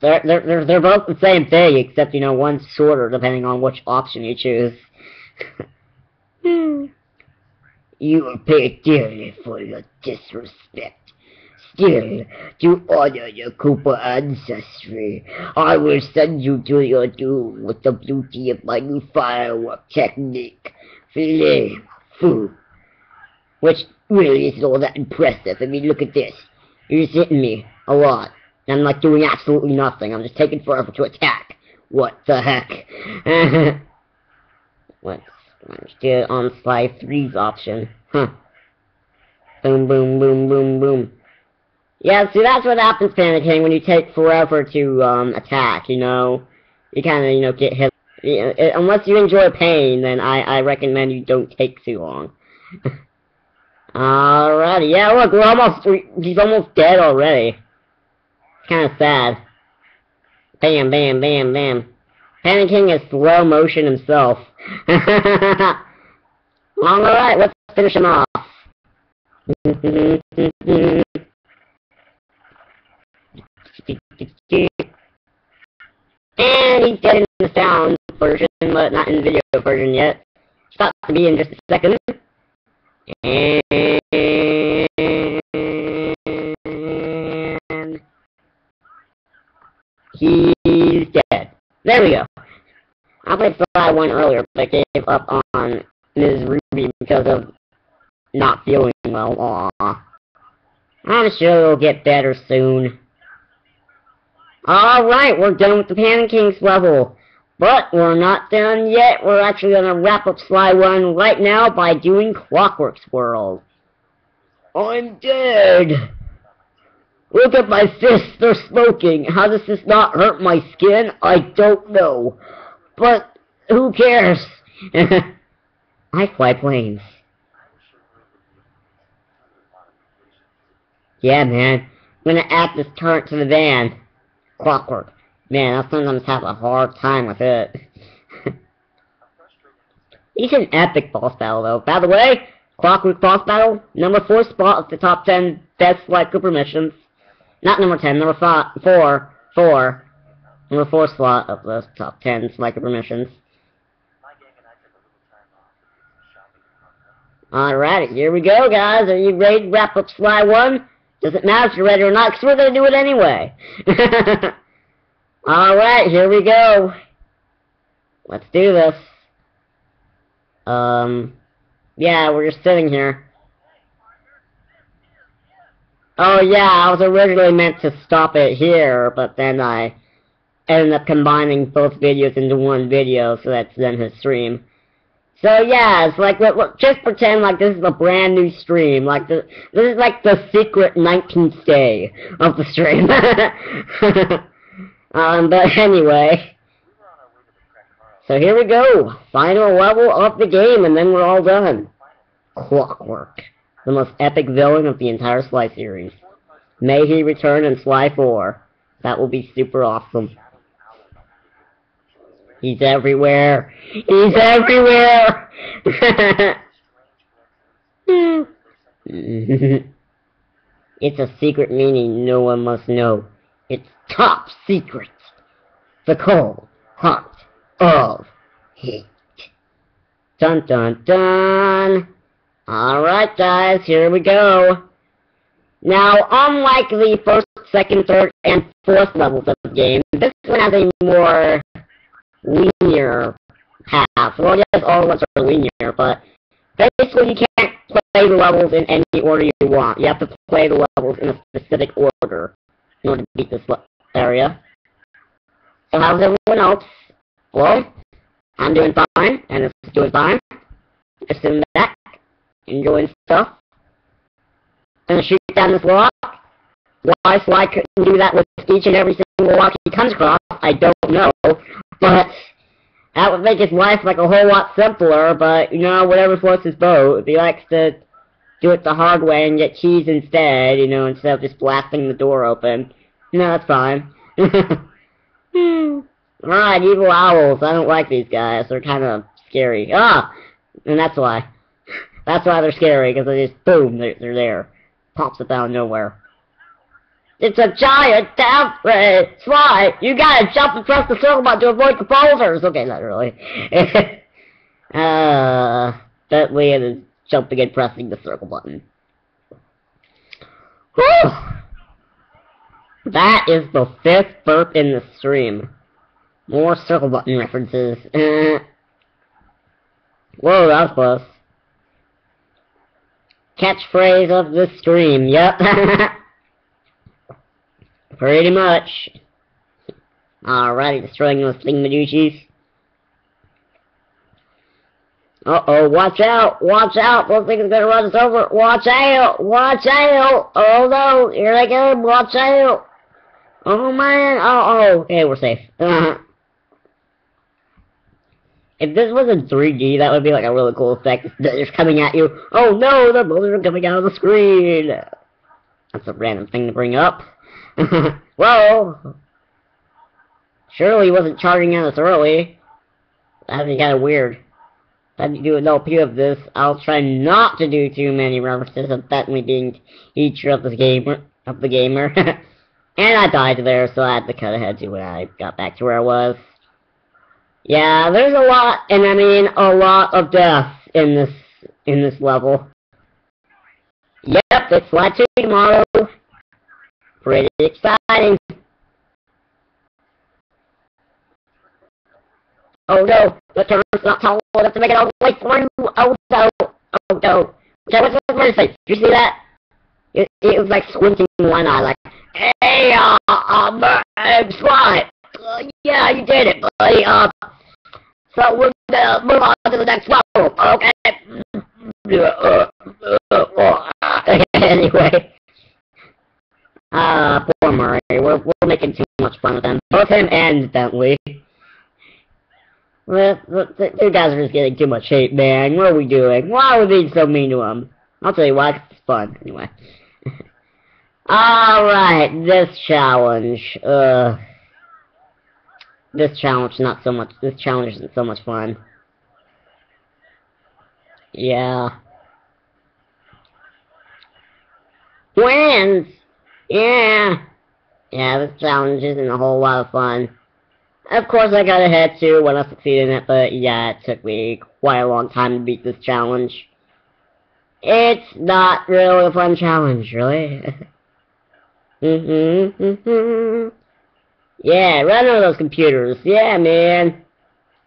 They're, they're, they're, both the same thing, except, you know, one's shorter depending on which option you choose. you will pay dearly for your disrespect. Still, to honor your Cooper ancestry, I will send you to your doom with the beauty of my new firework technique, Flame Fu. Which really isn't all that impressive. I mean, look at this. Just hitting me a lot. I'm like doing absolutely nothing. I'm just taking forever to attack. What the heck? Let's, let's get on Sly three's option. Huh. Boom, boom, boom, boom, boom. Yeah, see, that's what happens, Panda King, when you take forever to, um, attack, you know? You kind of, you know, get hit. unless you enjoy pain, then I, I recommend you don't take too long. Alrighty, yeah, look, we're almost, he's almost dead already. It's kind of sad. Bam, bam, bam, bam. Panda King is slow motion himself. Alright, let's finish him off. and he's in the sound version, but not in the video version yet. It's about to be in just a second. And he's dead. There we go. I played Sly 1 earlier, but I gave up on Ms. Ruby because of not feeling well. Aww. I'm sure it'll get better soon. Alright, we're done with the Panda Kings level. But we're not done yet. We're actually going to wrap up Sly 1 right now by doing Clockwerk's World. I'm dead! Look at my fists, they're smoking. How does this not hurt my skin? I don't know. But, who cares? I fly planes. Yeah, man. I'm gonna add this turret to the van. Clockwerk. Man, I sometimes have a hard time with it. He's an epic boss battle, though. By the way, Clockwerk boss battle, number 4 spot of the top 10 best Sly Cooper missions. Not number 10, number five, 4, 4. Number 4 slot of the top 10 Sly Cooper missions. Alright, here we go, guys. Are you ready to wrap up Sly 1? Doesn't matter if you're ready or not, because we're going to do it anyway. Alright, here we go. Let's do this. Um, yeah, we're just sitting here. Oh yeah, I was originally meant to stop it here, but then I ended up combining both videos into one video, so that's then his stream. So yeah, it's like, look, look, just pretend like this is a brand new stream, like the, this is like the secret 19th day of the stream. Um, but anyway. So here we go. Final level of the game, and then we're all done. Clockwerk. The most epic villain of the entire Sly series. May he return in Sly 4. That will be super awesome. He's everywhere. He's everywhere. it's a secret meaning no one must know. It's top secret. The cold heart of hate. Dun dun dun. Alright guys, here we go. Now, unlike the first, second, third, and fourth levels of the game, this one has a more linear path. Well, yes, all of us are linear, but basically you can't play the levels in any order you want. You have to play the levels in a specific order in order to beat this area. So how's everyone else? Well, I'm doing fine, and it's doing fine. Just sitting back, enjoying stuff. Gonna shoot down this lock. Why Sly couldn't do that with each and every lock he comes across, I don't know. But that would make his life like a whole lot simpler, but you know, whatever floats his boat. If he likes to do it the hard way and get keys instead, you know, instead of just blasting the door open, you know, that's fine. Alright, evil owls. I don't like these guys. They're kind of scary. Ah! And that's why. That's why they're scary, because they just, boom, they're, they're there. Pops up out of nowhere. It's a giant death ray! Sly, you gotta jump and press the circle button to avoid the boulders! Okay, not really. uh, Bentley is jumping and pressing the circle button. Whew! That is the fifth burp in the stream. More circle button references. Whoa, that was close. Catchphrase of the stream, yep. Pretty much. Alrighty, destroying those thingamadoosies. Uh-oh, watch out! Watch out! Those things are gonna run us over! Watch out! Watch out! Oh no! Here they come! Watch out! Oh man! Oh, oh! Okay, we're safe. Uh-huh. If this was in 3D, that would be like a really cool effect. They're just coming at you. Oh no, the bullets are coming out of the screen. That's a random thing to bring up. well, surely he wasn't charging at us early. That'd be kind of weird. I'd do an LP of this. I'll try not to do too many references of Bentley being teacher of the gamer. Of the gamer. and I died there, so I had to cut ahead to when I got back to where I was. Yeah, there's a lot, and I mean a lot of death in this in this level. Yep, it's flat tomorrow. Pretty exciting. Oh no, the turret's not tall enough to make it all the way through. Oh no, oh no. What's the first thing? Did you see that? It, it was like squinting one eye, like, hey, uh, um, uh. Uh, yeah, you did it, buddy. Uh, so we're gonna move on to the next level, okay? anyway. Uh, poor Murray. We're, we're making too much fun of him. Both him and Bentley. Well, the guys are just getting too much hate, man. What are we doing? Why are we being so mean to him? I'll tell you why, it's fun. Anyway. Alright, this challenge. Uh, this challenge not so much. This challenge isn't so much fun. Yeah. Wins! Yeah. Yeah, this challenge isn't a whole lot of fun. Of course, I got ahead too when I succeeded in it, but yeah, it took me quite a long time to beat this challenge. It's not really a fun challenge, really. mm-hmm, mm-hmm. Yeah, run over those computers. Yeah, man.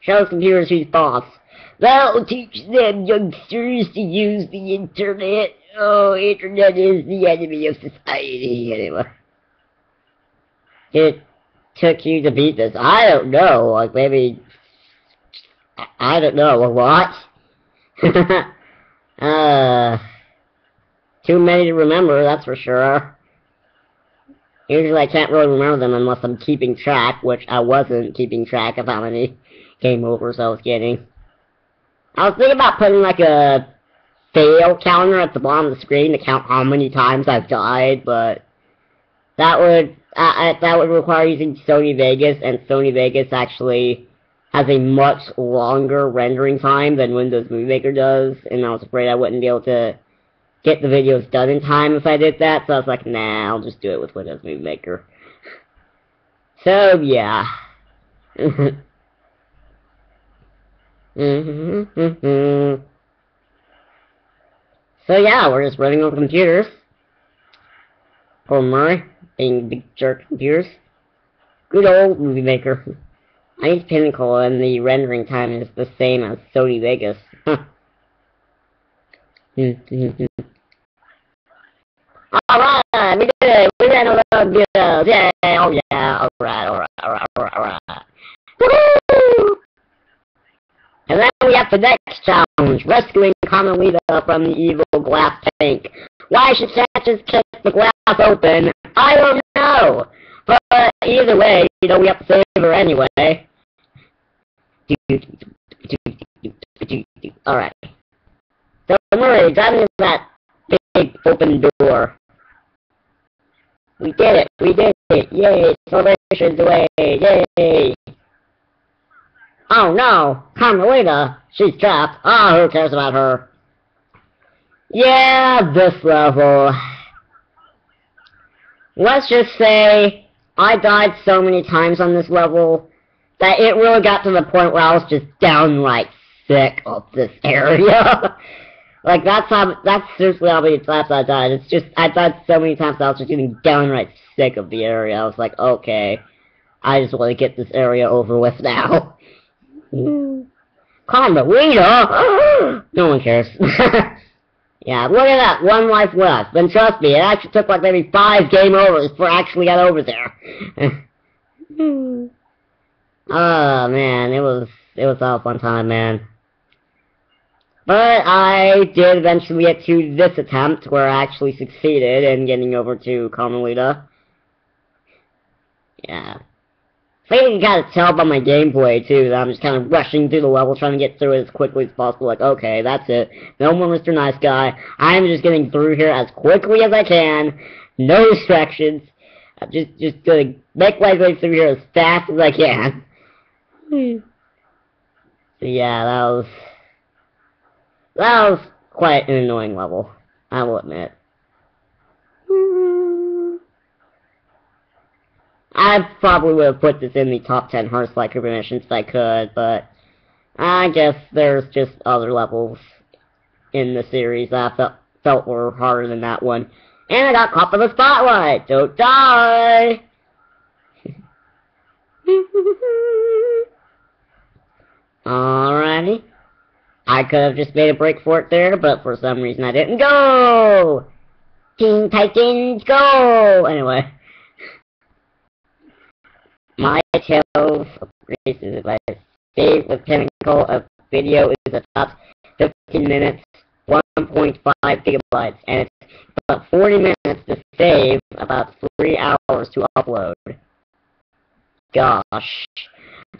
Show those computers who's boss. That'll teach them youngsters to use the internet. Oh, internet is the enemy of society. Anyway. It took you to beat this. I don't know. Like, maybe... I don't know. A lot? uh... Too many to remember, that's for sure. Usually I can't really remember them unless I'm keeping track, which I wasn't keeping track of how many game overs I was getting. I was thinking about putting like a fail counter at the bottom of the screen to count how many times I've died, but that would uh, uh, that would require using Sony Vegas, and Sony Vegas actually has a much longer rendering time than Windows Movie Maker does, and I was afraid I wouldn't be able to get the videos done in time if I did that, so I was like, nah, I'll just do it with Windows Movie Maker. So, yeah. Mm-hmm, mm-hmm. So yeah, we're just running over computers. Oh, Poor Murray, being big jerk computers. Good old movie maker. I use Pinnacle and the rendering time is the same as Sony Vegas. Alright, we did it! We ran a little bit yeah, oh yeah, alright, alright, alright, alright, alright. Woo! And then we have the next challenge, rescuing Carmelita from the evil glass tank. Why should Sanchez kick the glass open? I don't know. But either way, you know, we have to save her anyway. Alright. Don't worry, driving that big open door. We did it! We did it! Yay! Celebrations away! Yay! Oh no! Carmelita! She's trapped! Ah, oh, who cares about her? Yeah, this level. Let's just say, I died so many times on this level, that it really got to the point where I was just downright sick of this area. like, that's how, that's seriously how many times I died. It's just, I died so many times that I was just getting downright sick of the area. I was like, okay, I just want to get this area over with now. Carmelita! no one cares. yeah, look at that, one life left. Then trust me, it actually took like maybe five game overs before I actually got over there. oh man, it was it was all fun time, man. But I did eventually get to this attempt where I actually succeeded in getting over to Carmelita. Yeah. I think you can kind of tell by my gameplay, too, that I'm just kind of rushing through the level, trying to get through it as quickly as possible. Like, okay, that's it. No more Mr. Nice Guy. I'm just getting through here as quickly as I can. No distractions. I'm just, just gonna make my way through here as fast as I can. so yeah, that was... That was quite an annoying level. I will admit. I probably would have put this in the top 10 hardest like missions if I could, but I guess there's just other levels in the series that I felt, felt were harder than that one. And I got caught by the spotlight! Don't die! Alrighty. I could have just made a break for it there, but for some reason I didn't go! Teen Titans, go! Anyway. My of Grace is my favorite technical of video is about 15 minutes, 1.5 gigabytes, and it's about 40 minutes to save, about 3 hours to upload. Gosh.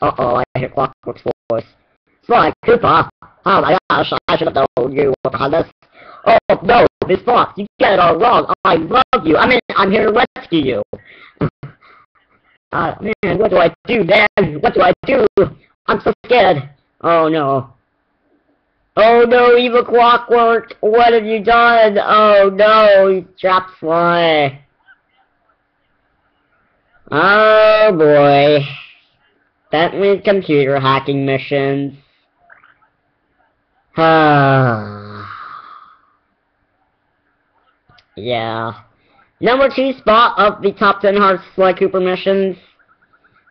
Uh-oh, I hear Clockwerk's voice. Sly Cooper! Oh my gosh, I should have told you about this. Oh, no, Miss Fox, you get it all wrong. I love you. I mean, I'm here to rescue you. uh, man, what do I do, Dan? What do I do? I'm so scared. Oh, no. Oh, no, evil Clockwerk. What have you done? Oh, no, you trapped Sly. Oh, boy. That means computer hacking missions. Ah. Yeah. Number two spot of the top 10 hard Sly Cooper missions.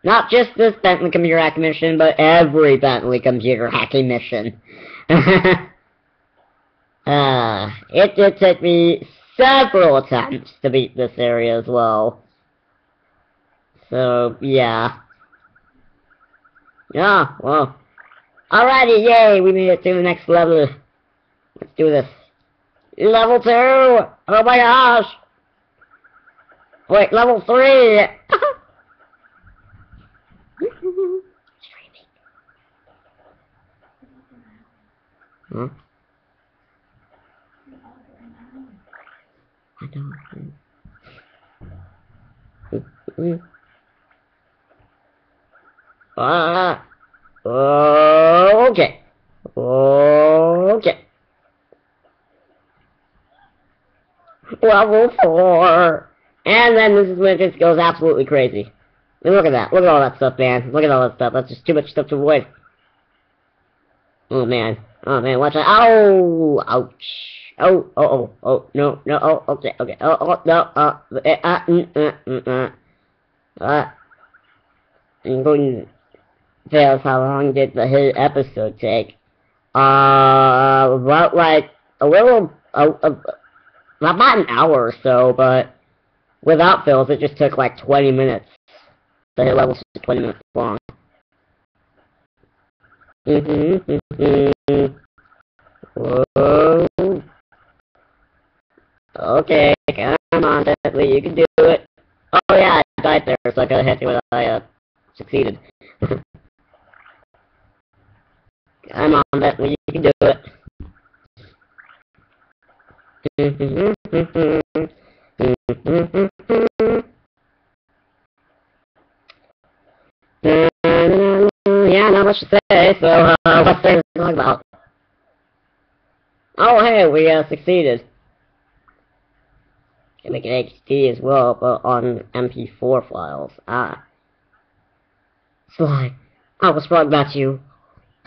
Not just this Bentley computer hacking mission, but every Bentley computer hacking mission. uh, it did take me several attempts to beat this area as well. So, yeah. Yeah, well. Alrighty, yay, we made it to the next level. Let's do this. Level 2! Oh my gosh! Wait, level 3! huh? I don't Ah. Okay. Okay. Level 4. And then this is when it just goes absolutely crazy. I mean, look at that. Look at all that stuff, man. Look at all that stuff. That's just too much stuff to avoid. Oh, man. Oh, man. Watch out. Ow! Ouch. Oh, oh, oh, oh, no, no, oh, okay, okay, oh, oh, no, uh, uh, uh, mm, uh, mm, uh, uh, I'm going to us how long did the whole episode take. Uh, about like a little, uh, uh, about an hour or so, but without fills, it just took like 20 minutes. The hit level's 20 minutes long. Mm-hmm, mm-hmm. Whoa. Okay, come on, Deadly, you can do it. Oh yeah, I died there, so I gotta hit you when I, uh, succeeded. come on, Deadly, you can do it. Yeah, not much to say, so, uh, what's there to talk about? Oh, hey, we, uh, succeeded. Can make it HD as well, but on MP4 files. Ah. Sly, I was wrong about you.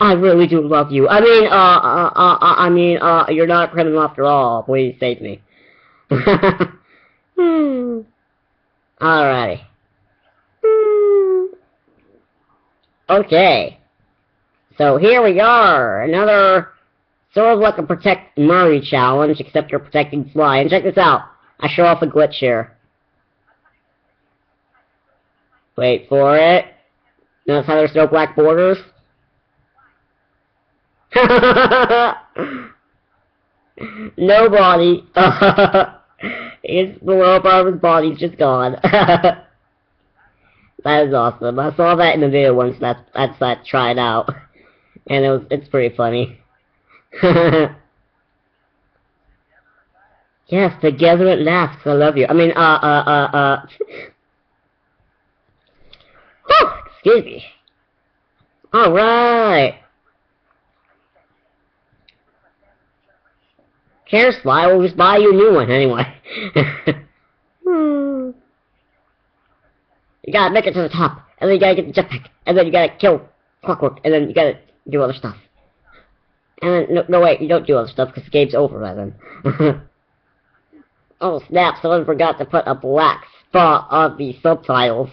I really do love you. I mean, uh, uh, uh, uh I mean, uh, you're not a criminal after all. Please save me. Alrighty. Okay. So here we are. Another sort of like a protect Murray challenge, except you're protecting Sly. And check this out. I show off a glitch here. Wait for it. Notice how there's no black borders? Nobody. it's the lower part of his body's just gone. that is awesome. I saw that in the video once. That's that's that tried out, and it was it's pretty funny. Yes, together it last, I love you. I mean, uh, uh, uh, uh... Whew, excuse me. Alright. Care Sly, we'll just buy you a new one anyway. you gotta make it to the top, and then you gotta get the jetpack, and then you gotta kill Clockwerk, and then you gotta do other stuff. And then, no, no wait, you don't do other stuff, because the game's over by then. Oh snap, someone forgot to put a black spot on the subtitles.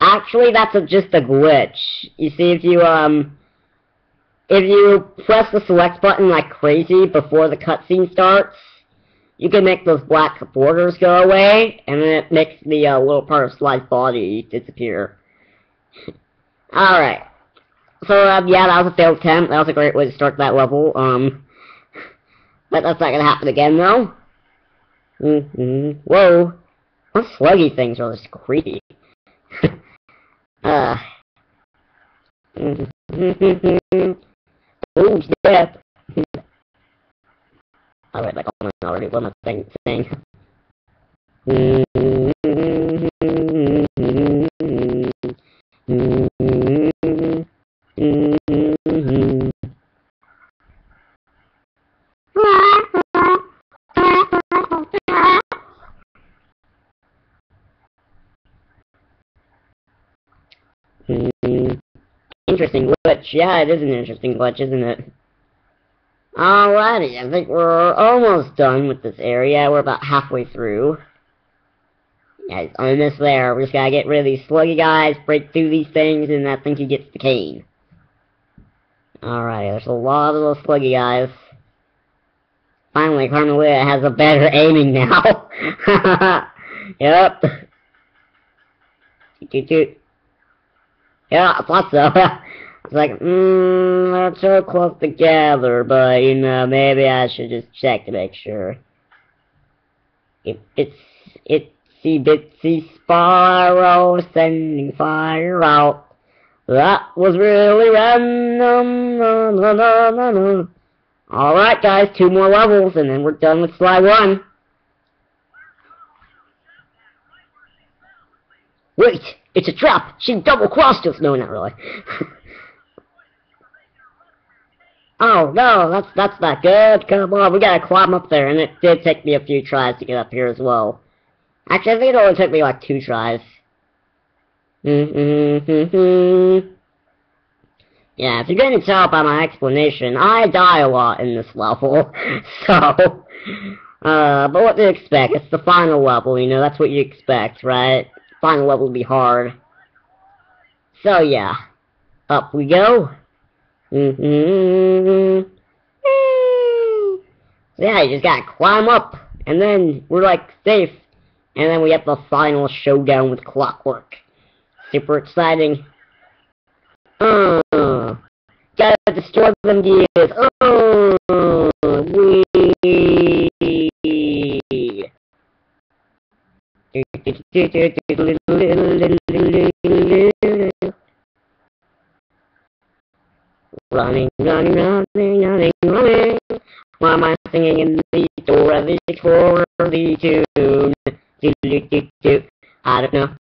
Actually, that's a, just a glitch. You see, if you, um... If you press the select button like crazy before the cutscene starts, you can make those black borders go away, and then it makes the uh, little part of Sly's body disappear. Alright. So, um, yeah, that was a failed attempt. That was a great way to start that level. Um, but that's not gonna happen again, though. Mm-hmm. Whoa. What sluggy things are this creepy? uh. Mm-hmm. oh, yeah. Alright, like, already, what am I saying? Interesting glitch. Yeah, it is an interesting glitch, isn't it? Alrighty, I think we're almost done with this area. We're about halfway through. Yeah, it's almost there. We just gotta get rid of these sluggy guys, break through these things, and I think he gets the cane. Alright, there's a lot of those sluggy guys. Finally, Carmelita has a better aiming now. yep. Toot toot. Yeah, I thought so. It's like, mmm, they're so close together, but, you know, maybe I should just check to make sure. It's, itsy bitsy Spyro sending fire out. That was really random. Alright, guys, two more levels, and then we're done with Sly 1. Wait! It's a trap! She double-crossed us! No, not really. oh, no, that's, that's not good. Come on, we gotta climb up there, and it did take me a few tries to get up here as well. Actually, I think it only took me like two tries. Mm-hmm. Yeah, if you're gonna tell by my explanation, I die a lot in this level. so, uh, but what you expect? It's the final level, you know, that's what you expect, right? Final level will be hard. So, yeah. Up we go. Mm-hmm. Yeah, you just gotta climb up, and then we're, like, safe. And then we have the final showdown with Clockwerk. Super exciting. Uh, gotta destroy them gears. Oh, we. Running, running, running, running, running. Why am I singing in the door of this for the tune? Do, do, do, do. I don't know.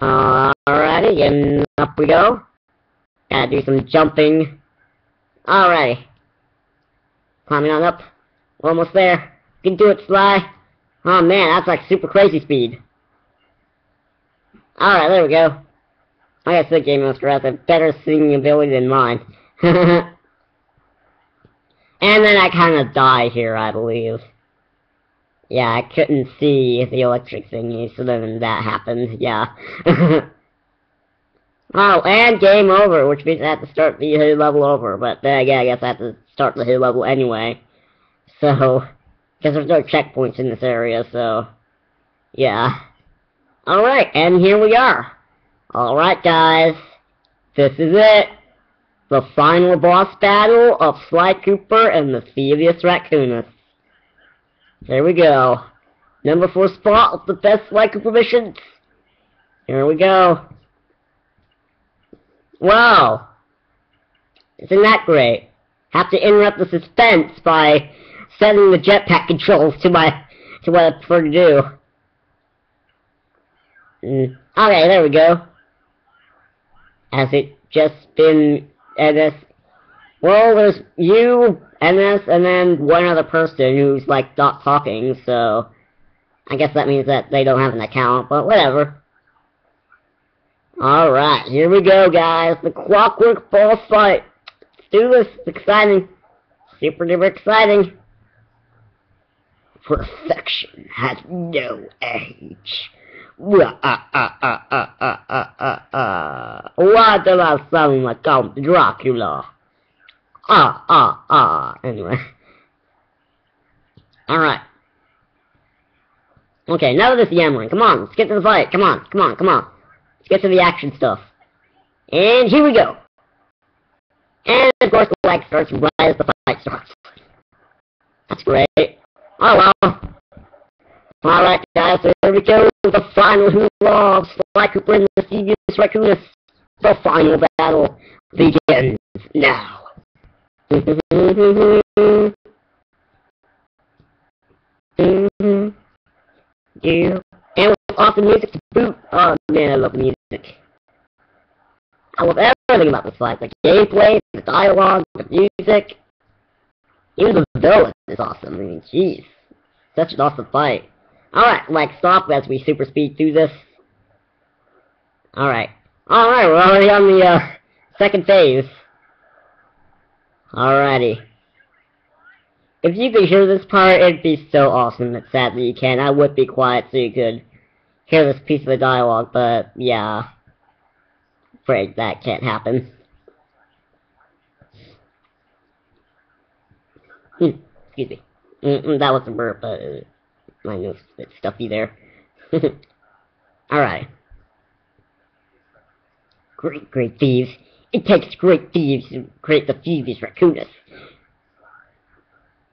Alrighty, and up we go. Gotta do some jumping. Alrighty. Climbing on up. Almost there. Can do it, Sly. Oh man, that's like super crazy speed. Alright, there we go. I guess the Game Master has a better singing ability than mine. and then I kinda die here, I believe. Yeah, I couldn't see the electric thingy, so then that happened, yeah. oh, and game over, which means I have to start the level over, but then again, I guess I have to start the level anyway. So, because there's no checkpoints in this area, so, yeah. Alright, and here we are. Alright, guys. This is it. The final boss battle of Sly Cooper and the Thievius Raccoonus. There we go. Number four spot of the best Sly Cooper missions. Here we go. Wow. Isn't that great? Have to interrupt the suspense by setting the jetpack controls to my to what I prefer to do. Mm. Okay, there we go. Has it just been NS? Well, there's you, NS, and then one other person who's like not talking, so I guess that means that they don't have an account, but whatever. Alright, here we go, guys. The Clockwerk Boss fight. Let's do this. It's exciting. Super duper exciting. Perfection has no age. Do I sound like Count Dracula? Ah, ah, ah. Anyway. Alright. Okay, now this yammering. Come on, let's get to the fight. Come on, come on, come on. Let's get to the action stuff. And here we go. And of course the lag starts right as the fight starts. That's great. Oh well. Alright guys, so here we go. The final hoorah of Sly Cooper and the Thievius Raccoonus. The final battle begins now. yeah. And with awesome music to boot. Oh man, I love music. I love everything about this fight. The gameplay, the dialogue, the music. Even the villain is awesome. I mean, jeez. Such an awesome fight. Alright, like, stop as we super speed through this. Alright. Alright, we're already on the, uh, second phase. Alrighty. If you could hear this part, it'd be so awesome, but sadly you can't. I would be quiet so you could hear this piece of the dialogue, but yeah. Afraid that can't happen. Hmm, excuse me. Mm -mm, that was a burp, but... My nose is a bit stuffy there. Alright. Great, great thieves. It takes great thieves to create the Thievius Raccoonus.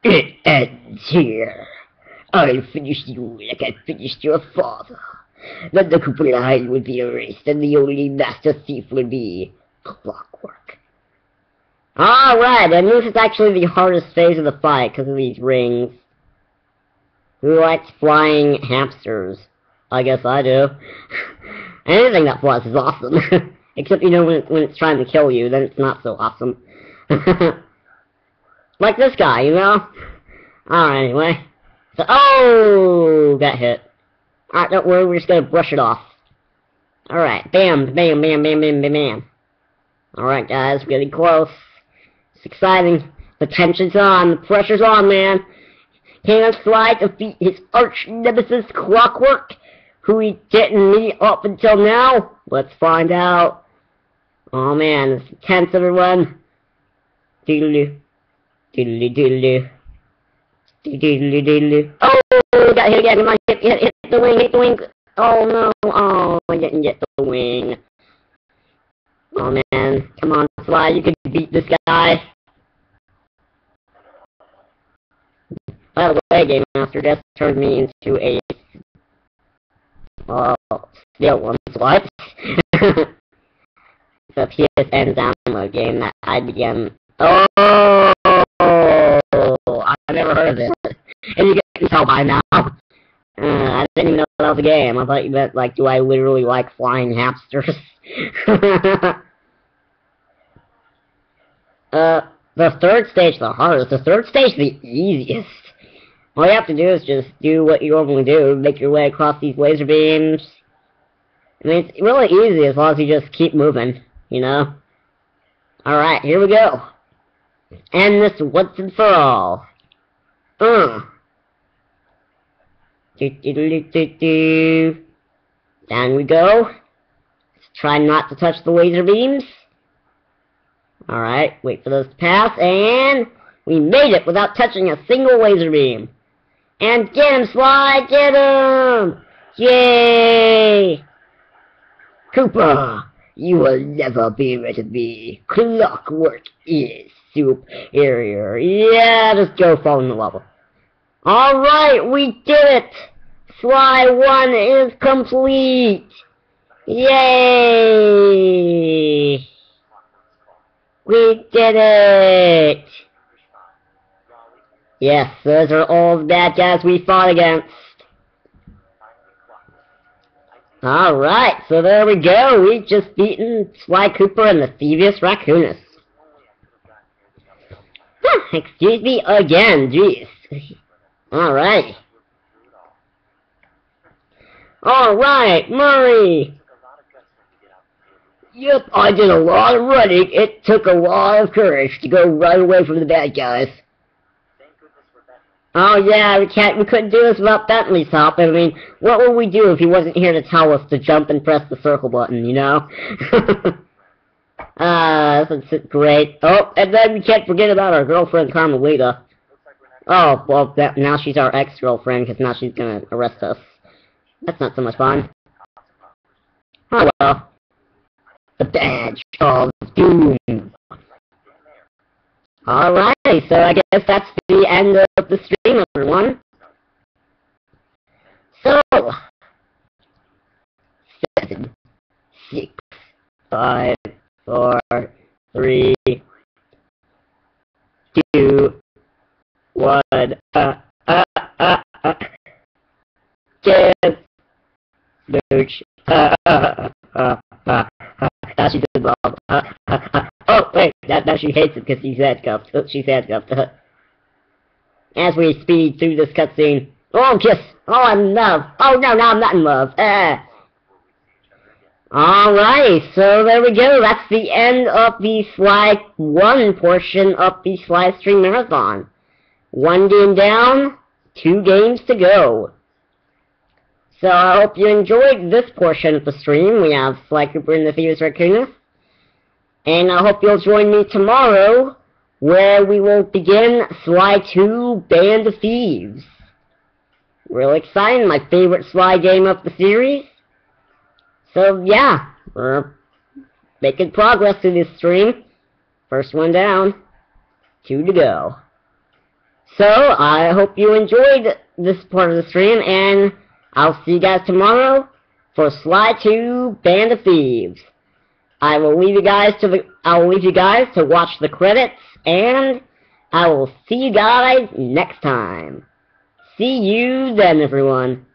It ends here. I'll finish you like I finished your father. Then the line would be erased, and the only master thief would be Clockwerk. Alright, and this is actually the hardest phase of the fight because of these rings. Who likes flying hamsters? I guess I do. Anything that flies is awesome. Except, you know, when, when it's trying to kill you, then it's not so awesome. like this guy, you know? Alright, anyway. So, oh! Got hit. Alright, don't worry, we're just gonna brush it off. Alright, bam, bam, bam, bam, bam, bam, bam. Alright, guys, we're getting close. It's exciting. The tension's on, the pressure's on, man. Can Slide defeat his arch nemesis Clockwerk, who he didn't meet up until now? Let's find out. Oh man, it's tense, everyone. Doodaloo. Doodaloo, doodaloo. Doodaloo, doodaloo. Oh, got hit again. Come on, hit, hit, hit the wing, hit the wing. Oh no, oh, I didn't get the wing. Oh man, come on, Sly, you can beat this guy. By the way, Game Master just turned me into a uh, still one what? the PSN download game that I began. Oh, I never heard of it. And you can tell by now. Uh, I didn't even know that was a game. I thought you meant like, do I literally like flying hamsters? uh, the third stage the hardest. The third stage the easiest. All you have to do is just do what you normally do, make your way across these laser beams. I mean, it's really easy as long as you just keep moving, you know? Alright, here we go. And this once and for all. Uh. Do, do, do, do, do. Down we go. Let's try not to touch the laser beams. Alright, wait for those to pass, and we made it without touching a single laser beam. And get him, Sly! Get him! Yay! Cooper, you will never be rid of me. Clockwerk is superior. Yeah, just go fall in the level. Alright, we did it! Sly 1 is complete! Yay! We did it! Yes, those are all the bad guys we fought against. Alright, so there we go. We just beaten Sly Cooper and the Thievius Raccoonus. Huh, excuse me again, jeez. Alright. Alright, Murray! Yep, I did a lot of running. It took a lot of courage to go right away from the bad guys. Oh yeah, we can't, we couldn't do this without Bentley's help. I mean, what would we do if he wasn't here to tell us to jump and press the circle button, you know? Ah, uh, that's great. Oh, and then we can't forget about our girlfriend Carmelita. Oh, well, that, now she's our ex-girlfriend, because now she's gonna arrest us. That's not so much fun. Oh well. The badge of doom. Alright, so I guess that's the end of the stream, everyone. So, seven, six, five, four, three, two, one, uh, uh, uh, uh, give, mooch, uh, uh, uh, uh, uh, uh, she did well. Uh, uh, uh, oh, wait, that, now she hates it because he's handcuffed. Oh, she's handcuffed. As we speed through this cutscene. Oh, kiss. Oh, I'm in love. Oh, no, no, I'm not in love. Uh. Alright, so there we go. That's the end of the Sly 1 portion of the Sly Stream Marathon. One game down, two games to go. So I hope you enjoyed this portion of the stream. We have Sly Cooper and the Thievius Raccoonus. And I hope you'll join me tomorrow, where we will begin Sly 2 Band of Thieves. Really exciting, my favorite Sly game of the series. So yeah, we're making progress through this stream. First one down, two to go. So, I hope you enjoyed this part of the stream, and I'll see you guys tomorrow for Sly 2 Band of Thieves. I will leave you guys to the I will leave you guys to watch the credits and I will see you guys next time. See you then, everyone.